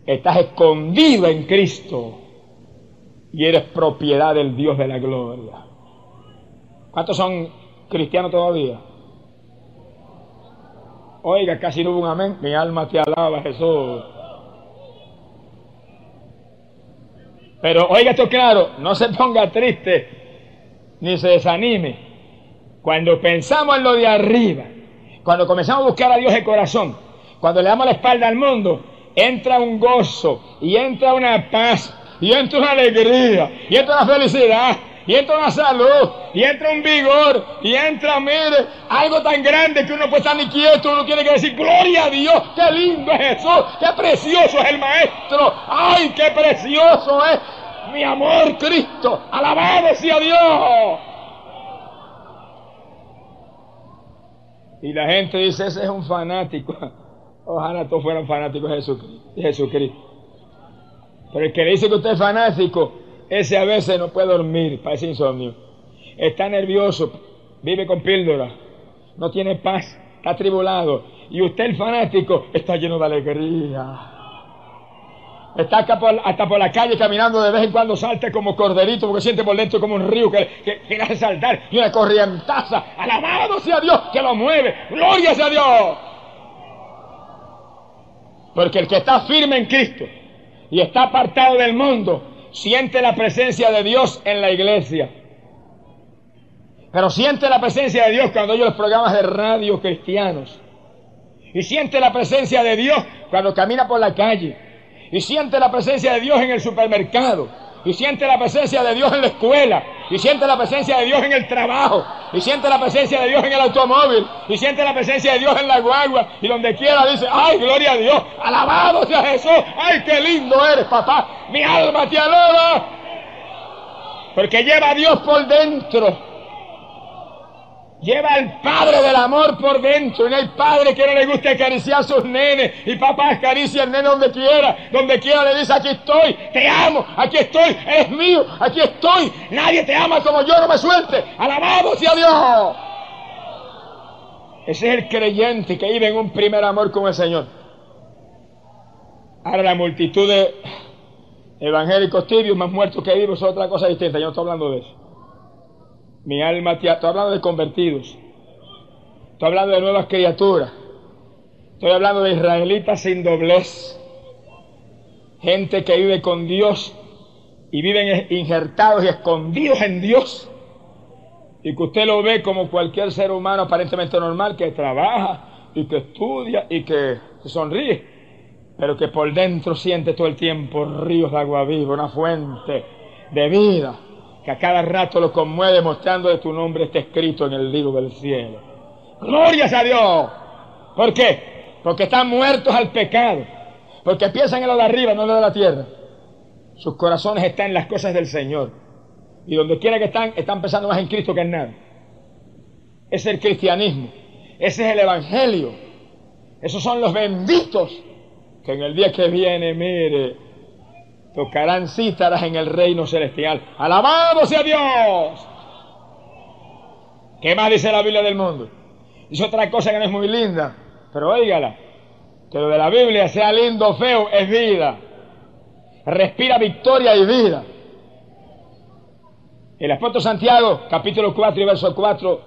Estás escondido en Cristo y eres propiedad del Dios de la gloria. ¿Cuántos son cristianos todavía? Oiga, casi no hubo un amén. Mi alma te alaba, Jesús. Pero oiga esto claro, no se ponga triste ni se desanime. Cuando pensamos en lo de arriba, cuando comenzamos a buscar a Dios de corazón, cuando le damos la espalda al mundo, entra un gozo y entra una paz y entra una alegría y entra una felicidad y entra una salud y entra un vigor y entra, mire, algo tan grande que uno puede estar ni quieto, uno tiene que decir, gloria a Dios, qué lindo es Jesús, qué precioso es el Maestro, ay, qué precioso es mi amor Cristo, alabado sea Dios. Y la gente dice, ese es un fanático. [laughs] Ojalá todos fueran fanáticos de Jesucristo. Pero el que le dice que usted es fanático, ese a veces no puede dormir, parece insomnio. Está nervioso, vive con píldora, no tiene paz, está atribulado. Y usted el fanático está lleno de alegría. Está acá hasta por la calle caminando de vez en cuando salta como corderito porque siente por dentro como un río que, que, hace saltar y una corrientaza. Alabado sea Dios que lo mueve. Gloria sea Dios. Porque el que está firme en Cristo y está apartado del mundo, siente la presencia de Dios en la iglesia. Pero siente la presencia de Dios cuando oye los programas de radio cristianos. Y siente la presencia de Dios cuando camina por la calle. Y siente la presencia de Dios en el supermercado. Y siente la presencia de Dios en la escuela. Y siente la presencia de Dios en el trabajo. Y siente la presencia de Dios en el automóvil. Y siente la presencia de Dios en la guagua. Y donde quiera dice, ay, gloria a Dios. Alabado sea Jesús. Ay, qué lindo eres, papá. Mi alma te alaba. Porque lleva a Dios por dentro. Lleva al Padre del amor por dentro. Y no hay padre que no le guste acariciar a sus nenes. Y papá acaricia al nene donde quiera. Donde quiera le dice, aquí estoy, te amo, aquí estoy, eres mío, aquí estoy. Nadie te ama como yo, no me suelte. Alabado sea Dios. Ese es el creyente que vive en un primer amor con el Señor. Ahora la multitud de evangélicos tibios más muertos que vivos es otra cosa distinta. Yo no estoy hablando de eso. Mi alma te... Estoy hablando de convertidos. Estoy hablando de nuevas criaturas. Estoy hablando de israelitas sin doblez. Gente que vive con Dios y viven injertados y escondidos en Dios. Y que usted lo ve como cualquier ser humano aparentemente normal que trabaja y que estudia y que sonríe. Pero que por dentro siente todo el tiempo ríos de agua viva, una fuente de vida que a cada rato lo conmueve mostrando que tu nombre está escrito en el libro del cielo. Glorias a Dios. ¿Por qué? Porque están muertos al pecado. Porque piensan en lo de arriba, no en lo de la tierra. Sus corazones están en las cosas del Señor. Y donde quiera que están, están pensando más en Cristo que en nada. Ese es el cristianismo. Ese es el Evangelio. Esos son los benditos que en el día que viene, mire, tocarán cítaras en el reino celestial. ¡Alabado sea Dios! ¿Qué más dice la Biblia del mundo? Dice otra cosa que no es muy linda, pero óigala. Que lo de la Biblia, sea lindo o feo, es vida. Respira victoria y vida. El apóstol Santiago, capítulo 4 y verso 4,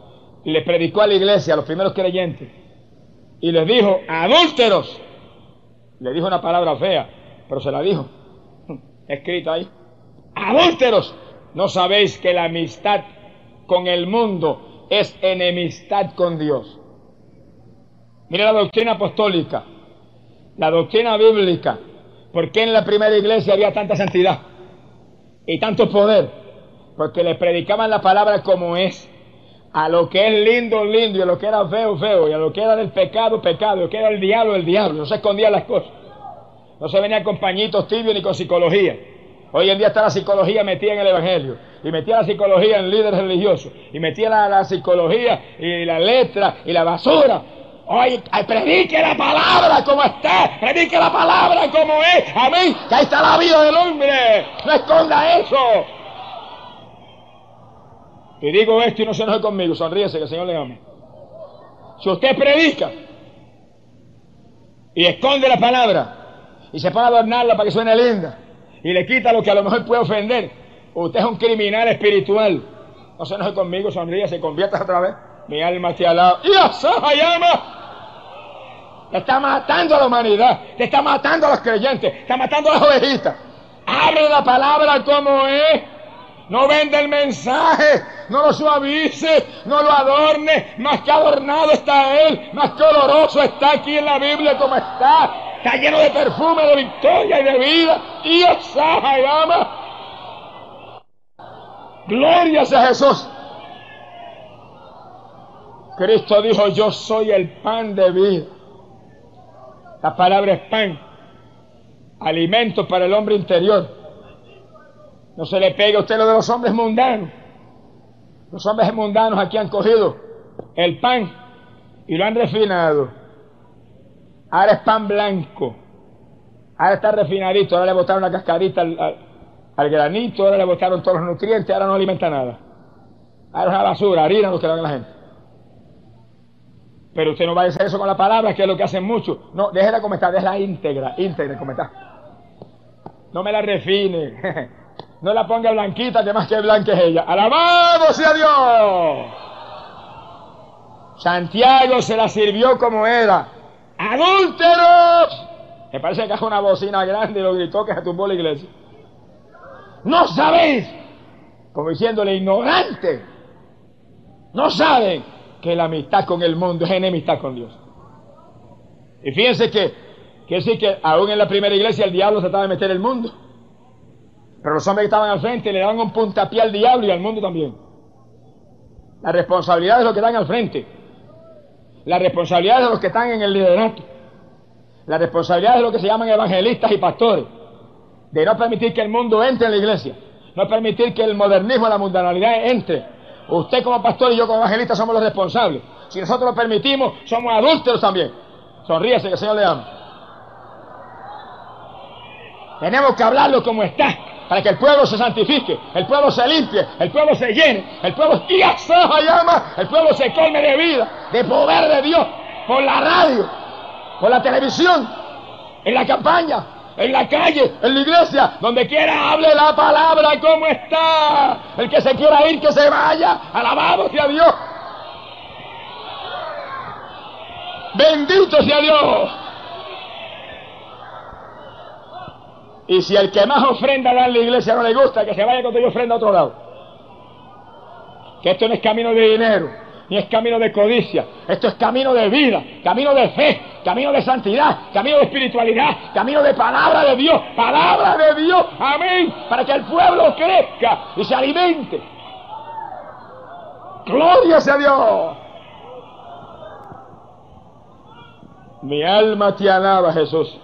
le predicó a la iglesia, a los primeros creyentes, y les dijo, adúlteros. Le dijo una palabra fea, pero se la dijo escrito ahí. Adúlteros, ¿no sabéis que la amistad con el mundo es enemistad con Dios? Mira la doctrina apostólica, la doctrina bíblica. ¿Por qué en la primera iglesia había tanta santidad y tanto poder? Porque le predicaban la palabra como es. A lo que es lindo, lindo, y a lo que era feo, feo, y a lo que era del pecado, pecado, y a lo que era el diablo, el diablo. No se escondían las cosas. No se venía con pañitos tibios ni con psicología. Hoy en día está la psicología metida en el Evangelio. Y metía la psicología en líderes religiosos. Y metía la, psicología y la letra y la basura. Oye, predique la palabra como está. Predique la palabra como es. Amén. Que ahí está la vida del hombre. No esconda eso. Y digo esto y no se enoje conmigo. Sonríese que el Señor le ama. Si usted predica y esconde la palabra, y se pone a adornarla para que suene linda y le quita lo que a lo mejor puede ofender. Usted es un criminal espiritual. No se enoje conmigo, sonríe, se convierta otra vez. Mi alma te alaba. ¡Y llama! Te está matando a la humanidad, te está matando a los creyentes, está matando a las ovejitas. Abre la palabra como es. No vende el mensaje, no lo suavice, no lo adorne. Más que adornado está Él, más que oloroso está aquí en la Biblia como está está lleno de perfume, de victoria y de vida. Y llama. Gloria a Jesús. Cristo dijo, yo soy el pan de vida. La palabra es pan, alimento para el hombre interior. No se le pegue a usted lo de los hombres mundanos. Los hombres mundanos aquí han cogido el pan y lo han refinado Ahora es pan blanco. Ahora está refinadito. Ahora le botaron la cascarita al, granito. Ahora le botaron todos los nutrientes. Ahora no alimenta nada. Ahora es una basura, harina lo que dan a la gente. Pero usted no va a hacer eso con la palabra, que es lo que hacen muchos. No, déjela como está, déjela íntegra, íntegra como está. No me la refine. [laughs] No la ponga blanquita, que más que blanca es ella. ¡Alabado sea Dios! Santiago se la sirvió como era adúlteros. Me parece que es una bocina grande y lo gritó que se tumbó la iglesia. No sabéis, como diciéndole ignorante, no saben que la amistad con el mundo es enemistad con Dios. Y fíjense que, que sí que aún en la primera iglesia el diablo trataba de meter el mundo. Pero los hombres que estaban al frente le daban un puntapié al diablo y al mundo también. La responsabilidad de los que están al frente. La responsabilidad de los que están en el liderato. La responsabilidad de los que se llaman evangelistas y pastores. De no permitir que el mundo entre en la iglesia. No permitir que el modernismo, la mundanalidad entre. Usted como pastor y yo como evangelista somos los responsables. Si nosotros lo permitimos, somos adúlteros también. Sonríese que el Señor le ama. Tenemos que hablarlo como está, para que el pueblo se santifique, el pueblo se limpie, el pueblo se llene, el pueblo [laughs] llama, el pueblo se colme de vida, de poder de Dios, por la radio, por la televisión, en la campaña, en la calle, en la iglesia, donde quiera hable la palabra como está. El que se quiera ir, que se vaya. Alabado sea Dios. Bendito sea Dios. Y si el que más ofrenda da en la iglesia no le gusta, que se vaya cuando yo ofrenda a otro lado. Que esto no es camino de dinero, ni es camino de codicia. Esto es camino de vida, camino de fe, camino de santidad, camino de espiritualidad, camino de palabra de Dios, palabra de Dios. Amén. Para que el pueblo crezca y se alimente. Gloria sea Dios. Mi alma te alaba, Jesús.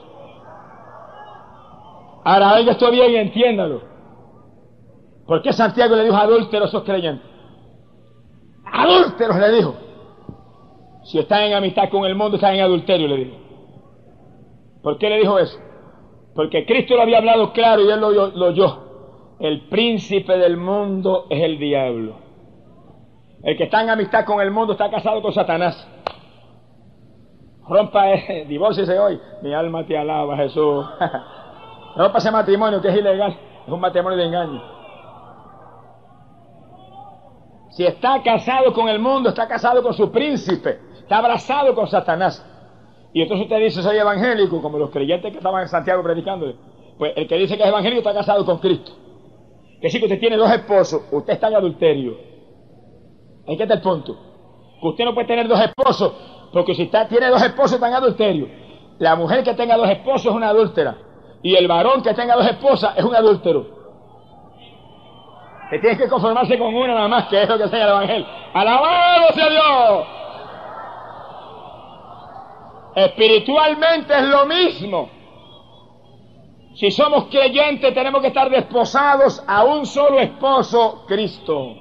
Ahora oiga esto bien y entiéndalo. ¿Por qué Santiago le dijo adúlteros sos creyentes? Adúlteros le dijo. Si están en amistad con el mundo, están en adulterio, le dijo. ¿Por qué le dijo eso? Porque Cristo lo había hablado claro y él lo, lo oyó. El príncipe del mundo es el diablo. El que está en amistad con el mundo está casado con Satanás. Rompa, eh, [laughs] divórciese hoy. Mi alma te alaba, Jesús. [laughs] Rompa ese matrimonio que es ilegal. Es un matrimonio de engaño. Si está casado con el mundo, está casado con su príncipe. Está abrazado con Satanás. Y entonces usted dice, soy evangélico, como los creyentes que estaban en Santiago predicando. Pues el que dice que es evangélico está casado con Cristo. Que si usted tiene dos esposos, usted está en adulterio. ¿En qué está el punto? Que usted no puede tener dos esposos porque si está, tiene dos esposos está en adulterio. La mujer que tenga dos esposos es una adúltera. Y el varón que tenga dos esposas es un adúltero. Que tienes que conformarse con una nada más, que es lo que enseña el Evangelio. ¡Alabado sea Dios! Espiritualmente es lo mismo. Si somos creyentes tenemos que estar desposados a un solo esposo, Cristo.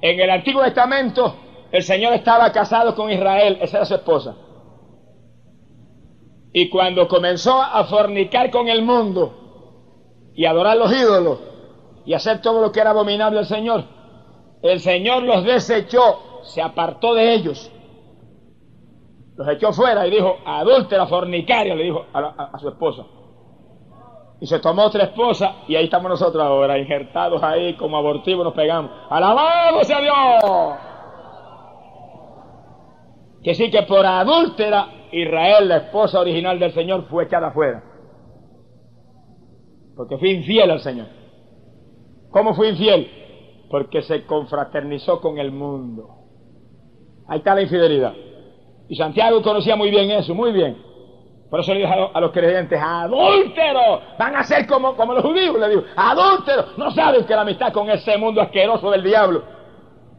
En el Antiguo Testamento el Señor estaba casado con Israel, esa era su esposa. Y cuando comenzó a fornicar con el mundo y adorar los ídolos y hacer todo lo que era abominable al Señor, el Señor los desechó, se apartó de ellos, los echó fuera y dijo, adúltera, fornicaria, le dijo a, su esposa. Y se tomó otra esposa y ahí estamos nosotros ahora, injertados ahí como abortivos nos pegamos. ¡Alabado sea Dios! Que sí que por adúltera Israel, la esposa original del Señor, fue echada afuera. Porque fue infiel al Señor. ¿Cómo fue infiel? Porque se confraternizó con el mundo. Ahí está la infidelidad. Y Santiago conocía muy bien eso, muy bien. Por eso le dijo a, los creyentes, adúlteros, van a ser como, como los judíos, le digo, adúlteros, no saben que la amistad con ese mundo asqueroso del diablo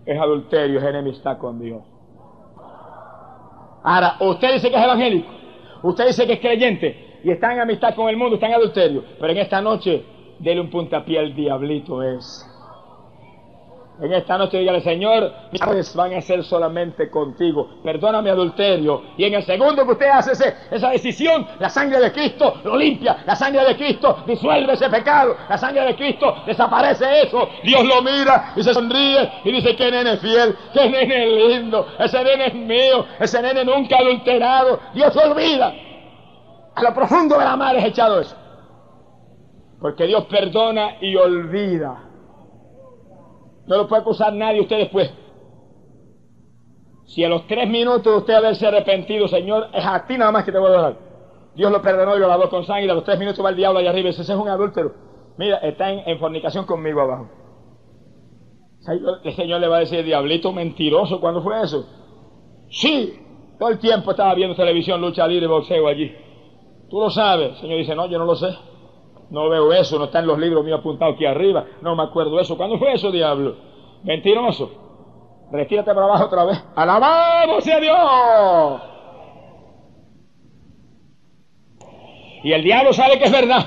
es adulterio, es enemistad con Dios. Ahora, usted dice que es evangélico, usted dice que es creyente y está en amistad con el mundo, está en adulterio, pero en esta noche dele un puntapié al diablito es. En esta noche dígale, Señor, mis van a ser solamente contigo. Perdóname adulterio. Y en el segundo que usted hace esa decisión, la sangre de Cristo lo limpia. La sangre de Cristo disuelve ese pecado. La sangre de Cristo desaparece eso. Dios lo mira y se sonríe y dice, qué nene fiel, qué nene lindo. Ese nene es mío. Ese nene nunca adulterado. Dios olvida. A lo profundo de la mar es echado eso. Porque Dios perdona y olvida. No lo puede acusar nadie usted después. Si a los tres minutos usted haberse arrepentido, Señor, es a ti nada más que te voy a dar. Dios lo perdonó y lo lavó con sangre. A los tres minutos va el diablo allá arriba ese es un adúltero. Mira, está en, fornicación conmigo abajo. El Señor le va a decir, diablito mentiroso, ¿cuándo fue eso? Sí, todo el tiempo estaba viendo televisión, lucha libre, boxeo allí. Tú lo sabes. El Señor dice, no, yo no lo sé. No veo eso, no está en los libros míos apuntados aquí arriba. No me acuerdo eso. ¿Cuándo fue eso, diablo? Mentiroso. Retírate para abajo otra vez. ¡Alabamos a Dios! Y el diablo sabe que es verdad.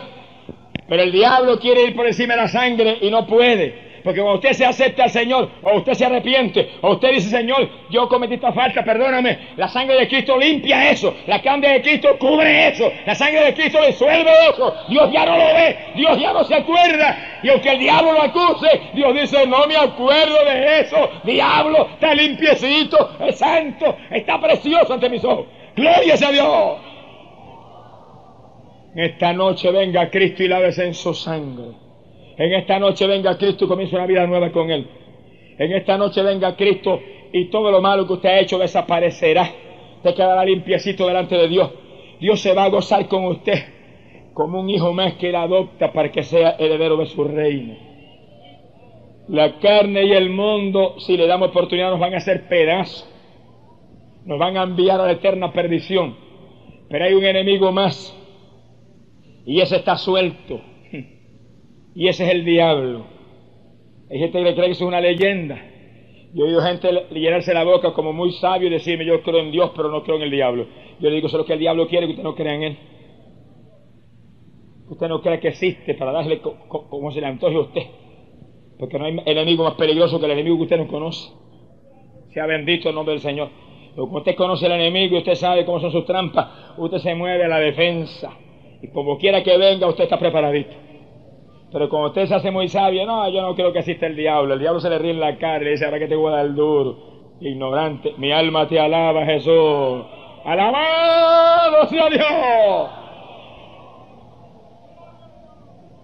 Pero el diablo quiere ir por encima de la sangre y no puede. Porque cuando usted se acepta al Señor, o usted se arrepiente, o usted dice, Señor, yo cometí esta falta, perdóname, la sangre de Cristo limpia eso, la sangre de Cristo cubre eso, la sangre de Cristo disuelve eso, Dios ya no lo ve, Dios ya no se acuerda, y aunque el diablo lo acuse, Dios dice, no me acuerdo de eso, diablo, está limpiecito, es santo, está precioso ante mis ojos, gloria a Dios. Esta noche venga Cristo y lávese en su sangre. En esta noche venga Cristo y comienza una vida nueva con Él. En esta noche venga Cristo y todo lo malo que usted ha hecho desaparecerá. Te quedará limpiecito delante de Dios. Dios se va a gozar con usted como un hijo más que Él adopta para que sea heredero de su reino. La carne y el mundo, si le damos oportunidad, nos van a hacer pedazos. Nos van a enviar a la eterna perdición. Pero hay un enemigo más. Y ese está suelto. Y ese es el diablo. Hay gente que cree que eso es una leyenda. Yo he oído gente llenarse la boca como muy sabio y decirme yo creo en Dios pero no creo en el diablo. Yo le digo eso es lo que el diablo quiere que usted no crea en él. Usted no cree que existe para darle como se le antoje a usted. Porque no hay enemigo más peligroso que el enemigo que usted no conoce. Sea bendito el nombre del Señor. Pero como usted conoce el enemigo y usted sabe cómo son sus trampas, usted se mueve a la defensa. Y como quiera que venga, usted está preparadito. Pero como usted se hace muy sabio, no, yo no creo que exista el diablo. El diablo se le ríe en la cara y le dice, ahora que te voy a dar duro. Ignorante, mi alma te alaba, Jesús. Alabado sea Dios.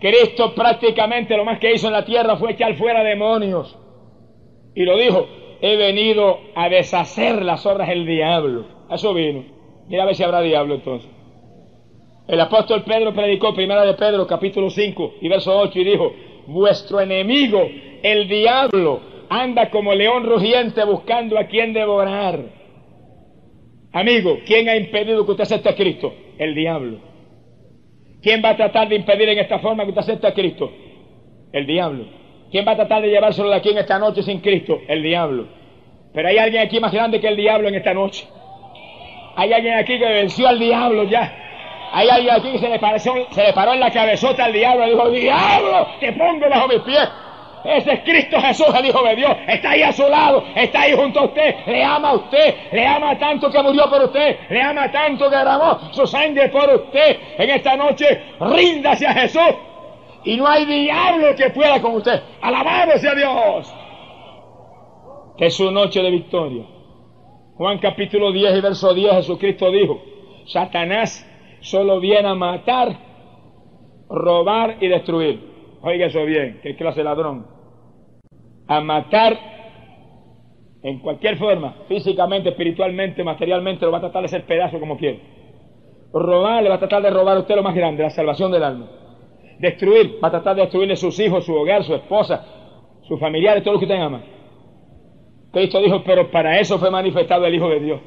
Cristo prácticamente lo más que hizo en la tierra fue echar fuera demonios. Y lo dijo, he venido a deshacer las obras del diablo. eso vino. Mira a ver si habrá diablo entonces. El apóstol Pedro predicó, primera de Pedro, capítulo 5 y verso 8, y dijo, vuestro enemigo, el diablo, anda como león rugiente buscando a quien devorar. Amigo, ¿quién ha impedido que usted acepte a Cristo? El diablo. ¿Quién va a tratar de impedir en esta forma que usted acepte a Cristo? El diablo. ¿Quién va a tratar de llevárselo de aquí en esta noche sin Cristo? El diablo. Pero hay alguien aquí más grande que el diablo en esta noche. Hay alguien aquí que venció al diablo ya. Hay alguien aquí que se le, se le paró en la cabezota al diablo y dijo, diablo, te pongo bajo mis pies. Ese es Cristo Jesús, el Hijo de Dios. Está ahí a su lado, está ahí junto a usted. Le ama a usted, le ama tanto que murió por usted, le ama tanto que derramó su sangre por usted. En esta noche, ríndase a Jesús. Y no hay diablo que pueda con usted. Alabado sea Dios. Que es su noche de victoria. Juan capítulo 10 y verso 10, Jesucristo dijo, Satanás solo viene a matar, robar y destruir. Oiga eso bien, qué clase de ladrón. A matar en cualquier forma, físicamente, espiritualmente, materialmente, lo va a tratar de hacer pedazo como quiere. Robar, le va a tratar de robar a usted lo más grande, la salvación del alma. Destruir, va a tratar de destruirle sus hijos, su hogar, su esposa, sus familiares, todo lo que usted ama. Cristo dijo, pero para eso fue manifestado el Hijo de Dios,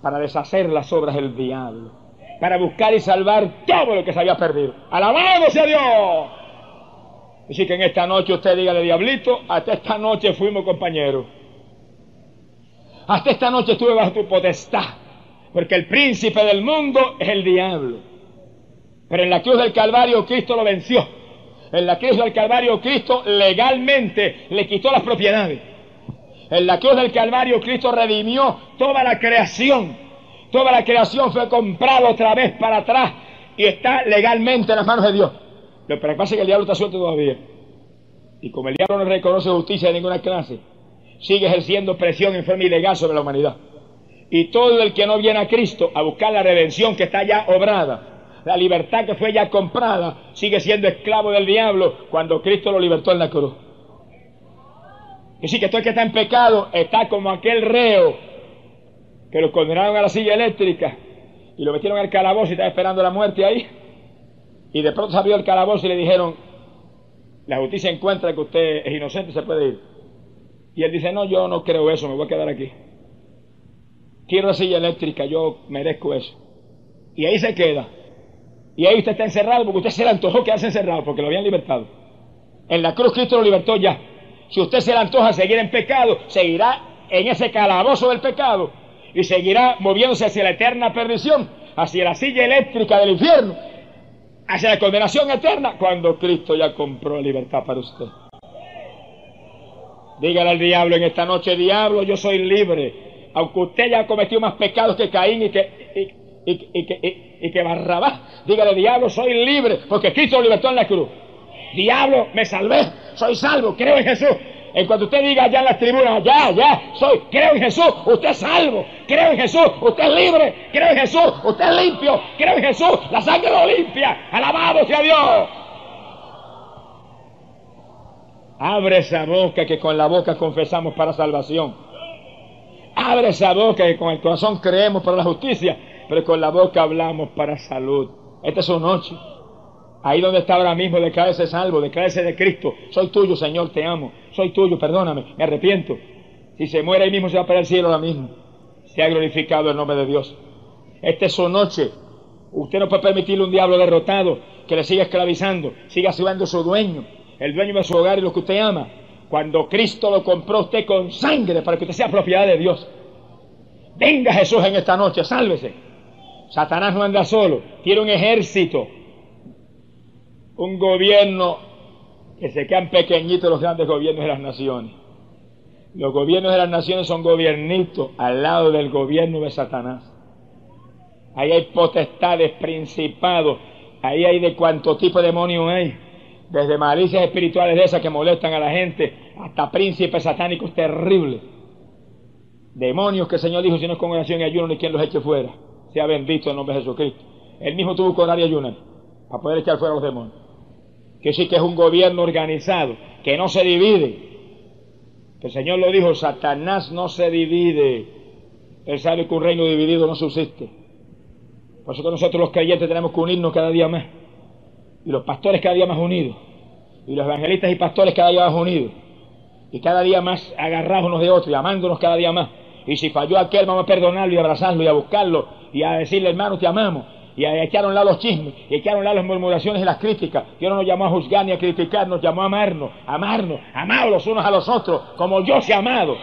para deshacer las obras del diablo para buscar y salvar todo lo que se había perdido. ¡Alabado sea Dios! Así que en esta noche usted diga de diablito, hasta esta noche fuimos compañeros. Hasta esta noche estuve bajo tu potestad. Porque el príncipe del mundo es el diablo. Pero en la cruz del Calvario Cristo lo venció. En la cruz del Calvario Cristo legalmente le quitó las propiedades. En la cruz del Calvario Cristo redimió toda la creación Toda la creación fue comprada otra vez para atrás y está legalmente en las manos de Dios. Lo que pasa es que el diablo está suelto todavía. Y como el diablo no reconoce justicia de ninguna clase, sigue ejerciendo presión en forma ilegal sobre la humanidad. Y todo el que no viene a Cristo a buscar la redención que está ya obrada, la libertad que fue ya comprada, sigue siendo esclavo del diablo cuando Cristo lo libertó en la cruz. Y sí que todo el que está en pecado está como aquel reo que lo condenaron a la silla eléctrica y lo metieron al calabozo y estaba esperando la muerte ahí. Y de pronto se abrió el calabozo y le dijeron, la justicia encuentra que usted es inocente, se puede ir. Y él dice, no, yo no creo eso, me voy a quedar aquí. Quiero la silla eléctrica, yo merezco eso. Y ahí se queda. Y ahí usted está encerrado porque usted se le antojó quedarse encerrado porque lo habían libertado. En la cruz Cristo lo libertó ya. Si usted se le antoja seguir en pecado, seguirá en ese calabozo del pecado y seguirá moviéndose hacia la eterna perdición, hacia la silla eléctrica del infierno, hacia la condenación eterna, cuando Cristo ya compró libertad para usted. Dígale al diablo en esta noche, diablo, yo soy libre, aunque usted ya ha cometido más pecados que Caín y que, y, que, y que Barrabás. Dígale, diablo, soy libre, porque Cristo lo libertó en la cruz. Diablo, me salvé, soy salvo, creo en Jesús. En cuanto usted diga allá en las tribunas, ya, ya, soy, creo en Jesús, usted es salvo, creo en Jesús, usted es libre, creo en Jesús, usted es limpio, creo en Jesús, la sangre lo limpia, alabado sea Dios. Abre esa boca que con la boca confesamos para salvación. Abre esa boca que con el corazón creemos para la justicia, pero con la boca hablamos para salud. Esta es su noche. Ahí donde está ahora mismo, declárese salvo, declárese de Cristo. Soy tuyo, Señor, te amo. Soy tuyo, perdóname, me arrepiento. Si se muere ahí mismo, se va para el cielo ahora mismo. Se ha glorificado el nombre de Dios. Esta es su noche. Usted no puede permitirle un diablo derrotado que le siga esclavizando, siga siendo su dueño, el dueño de su hogar y lo que usted ama. Cuando Cristo lo compró usted con sangre para que usted sea propiedad de Dios. Venga Jesús en esta noche, sálvese. Satanás no anda solo, tiene un ejército un gobierno que se quedan pequeñitos los grandes gobiernos de las naciones. Los gobiernos de las naciones son gobiernitos al lado del gobierno de Satanás. Ahí hay potestades, principados, ahí hay de cuánto tipo de demonios hay, desde malicias espirituales de esas que molestan a la gente, hasta príncipes satánicos terribles. Demonios que el Señor dijo, si no es con oración y ayuno, ni quien los eche fuera. Sea bendito el nombre de Jesucristo. Él mismo tuvo que orar y ayunar para poder echar fuera a los demonios que sí que es un gobierno organizado, que no se divide. El Señor lo dijo, Satanás no se divide. Él sabe que un reino dividido no subsiste. Por eso que nosotros los creyentes tenemos que unirnos cada día más. Y los pastores cada día más unidos. Y los evangelistas y pastores cada día más unidos. Y cada día más agarrados unos de otros y amándonos cada día más. Y si falló aquel, vamos a perdonarlo y abrazarlo y a buscarlo y a decirle, hermano, te amamos y echaron a los chismes, y echaron a las murmuraciones y las críticas. Dios no nos llamó a juzgar ni a criticar, nos llamó a amarnos, amarnos, amados los unos a los otros, como yo se amado.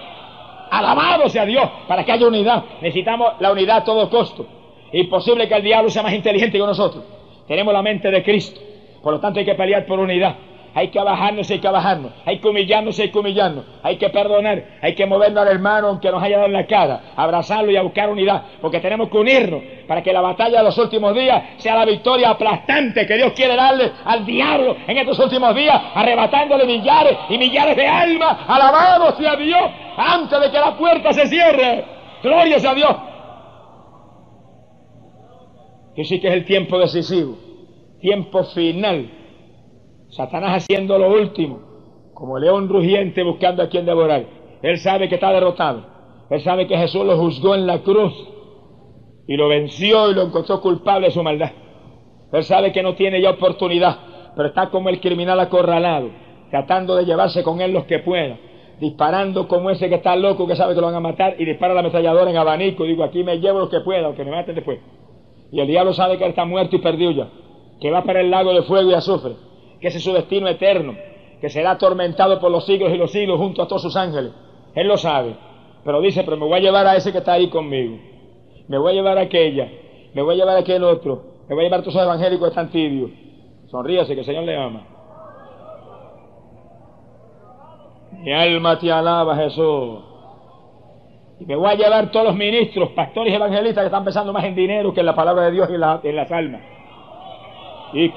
Alabado sea Dios, para que haya unidad. Necesitamos la unidad a todo costo. Imposible que el diablo sea más inteligente que nosotros. Tenemos la mente de Cristo. Por lo tanto hay que pelear por unidad hay que bajarnos, hay que bajarnos, hay que humillarnos, hay que humillarnos, hay que perdonar, hay que movernos al hermano aunque nos haya dado la cara, abrazarlo y a buscar unidad, porque tenemos que unirnos para que la batalla de los últimos días sea la victoria aplastante que Dios quiere darle al diablo en estos últimos días, arrebatándole millares y millares de almas, alabados sea Dios, antes de que la puerta se cierre, gloria sea Dios. Que sí que es el tiempo decisivo, tiempo final Satanás haciendo lo último, como león rugiente buscando a quien devorar. Él sabe que está derrotado. Él sabe que Jesús lo juzgó en la cruz y lo venció y lo encontró culpable de su maldad. Él sabe que no tiene ya oportunidad, pero está como el criminal acorralado, tratando de llevarse con él los que pueda, disparando como ese que está loco, que sabe que lo van a matar, y dispara la ametralladora en abanico. Digo, aquí me llevo los que pueda, aunque me maten después. Y el diablo sabe que él está muerto y perdido ya, que va para el lago de fuego y azufre que ese es su destino eterno, que será atormentado por los siglos y los siglos junto a todos sus ángeles. Él lo sabe, pero dice, pero me voy a llevar a ese que está ahí conmigo, me voy a llevar a aquella, me voy a llevar a aquel otro, me voy a llevar a todos esos evangélicos que están tibios. Sonríase que el Señor le ama. Mi alma te alaba, Jesús. Y me voy a llevar todos los ministros, pastores y evangelistas que están pensando más en dinero que en la palabra de Dios y en las almas y.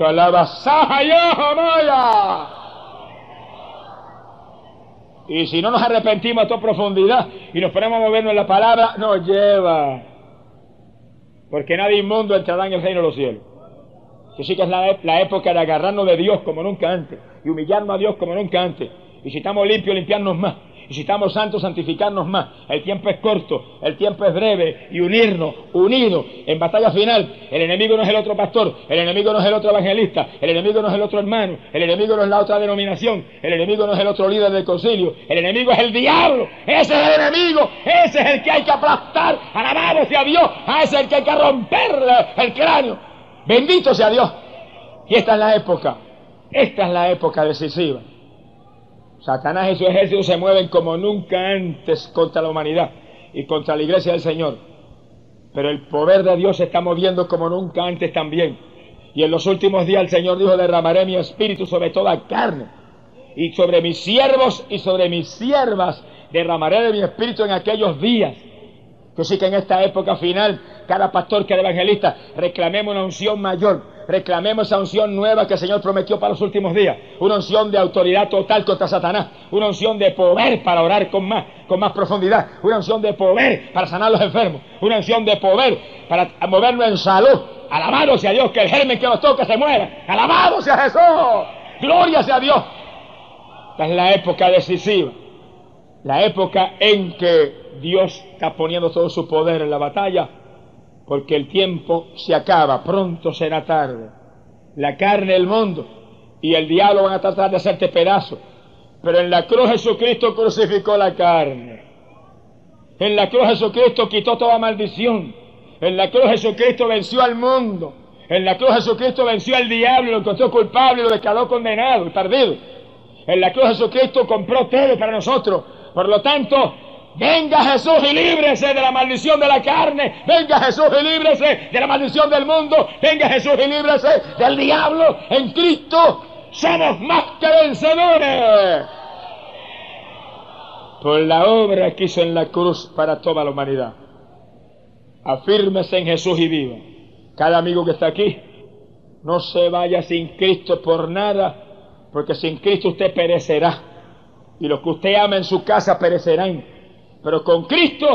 Y si no nos arrepentimos a toda profundidad y nos ponemos a movernos en la palabra, nos lleva. Porque nadie inmundo entrará en el reino de los cielos. Que sí que es la, la, época de agarrarnos de Dios como nunca antes y humillarnos a Dios como nunca antes. Y si estamos limpios, limpiarnos más. Estamos santos, santificarnos más. El tiempo es corto, el tiempo es breve y unirnos, unidos en batalla final. El enemigo no es el otro pastor, el enemigo no es el otro evangelista, el enemigo no es el otro hermano, el enemigo no es la otra denominación, el enemigo no es el otro líder del concilio, el enemigo es el diablo, ese es el enemigo, ese es el que hay que aplastar, alabado sea Dios, a ese es el que hay que romperle el cráneo. Bendito sea Dios. Y esta es la época, esta es la época decisiva. Satanás y su ejército se mueven como nunca antes contra la humanidad y contra la iglesia del Señor. Pero el poder de Dios se está moviendo como nunca antes también. Y en los últimos días el Señor dijo, derramaré mi espíritu sobre toda carne. Y sobre mis siervos y sobre mis siervas derramaré de mi espíritu en aquellos días. Que sí que en esta época final, cada pastor, cada evangelista, reclamemos una unción mayor reclamemos esa unción nueva que el Señor prometió para los últimos días. Una unción de autoridad total contra Satanás. Una unción de poder para orar con más, con más profundidad. Una unción de poder para sanar a los enfermos. Una unción de poder para movernos en salud. Alabado sea Dios, que el germen que nos toca se muera. Alabado sea Jesús. Gloria sea Dios. Esta es la época decisiva. La época en que Dios está poniendo todo su poder en la batalla porque el tiempo se acaba, pronto será tarde. La carne, el mundo y el diablo van a tratar de hacerte pedazo. Pero en la cruz Jesucristo crucificó la carne. En la cruz Jesucristo quitó toda maldición. En la cruz Jesucristo venció al mundo. En la cruz Jesucristo venció al diablo, lo encontró culpable, lo declaró condenado y. En la cruz Jesucristo compró todo para nosotros. Por lo tanto, Venga Jesús y líbrese de la maldición de la carne. Venga Jesús y líbrese de la maldición del mundo. Venga Jesús y líbrese del diablo. En Cristo somos más que vencedores. Por la obra que hizo en la cruz para toda la humanidad. Afírmese en Jesús y viva. Cada amigo que está aquí, no se vaya sin Cristo por nada, porque sin Cristo usted perecerá. Y los que usted ama en su casa perecerán pero con Cristo,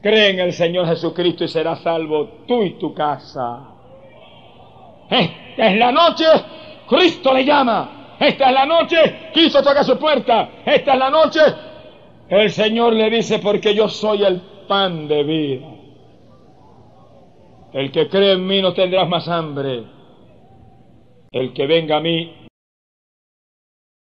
cree en el Señor Jesucristo y serás salvo tú y tu casa. Esta es la noche, Cristo le llama. Esta es la noche, Cristo toca su puerta. Esta es la noche, el Señor le dice, porque yo soy el pan de vida. El que cree en mí no tendrás más hambre. El que venga a mí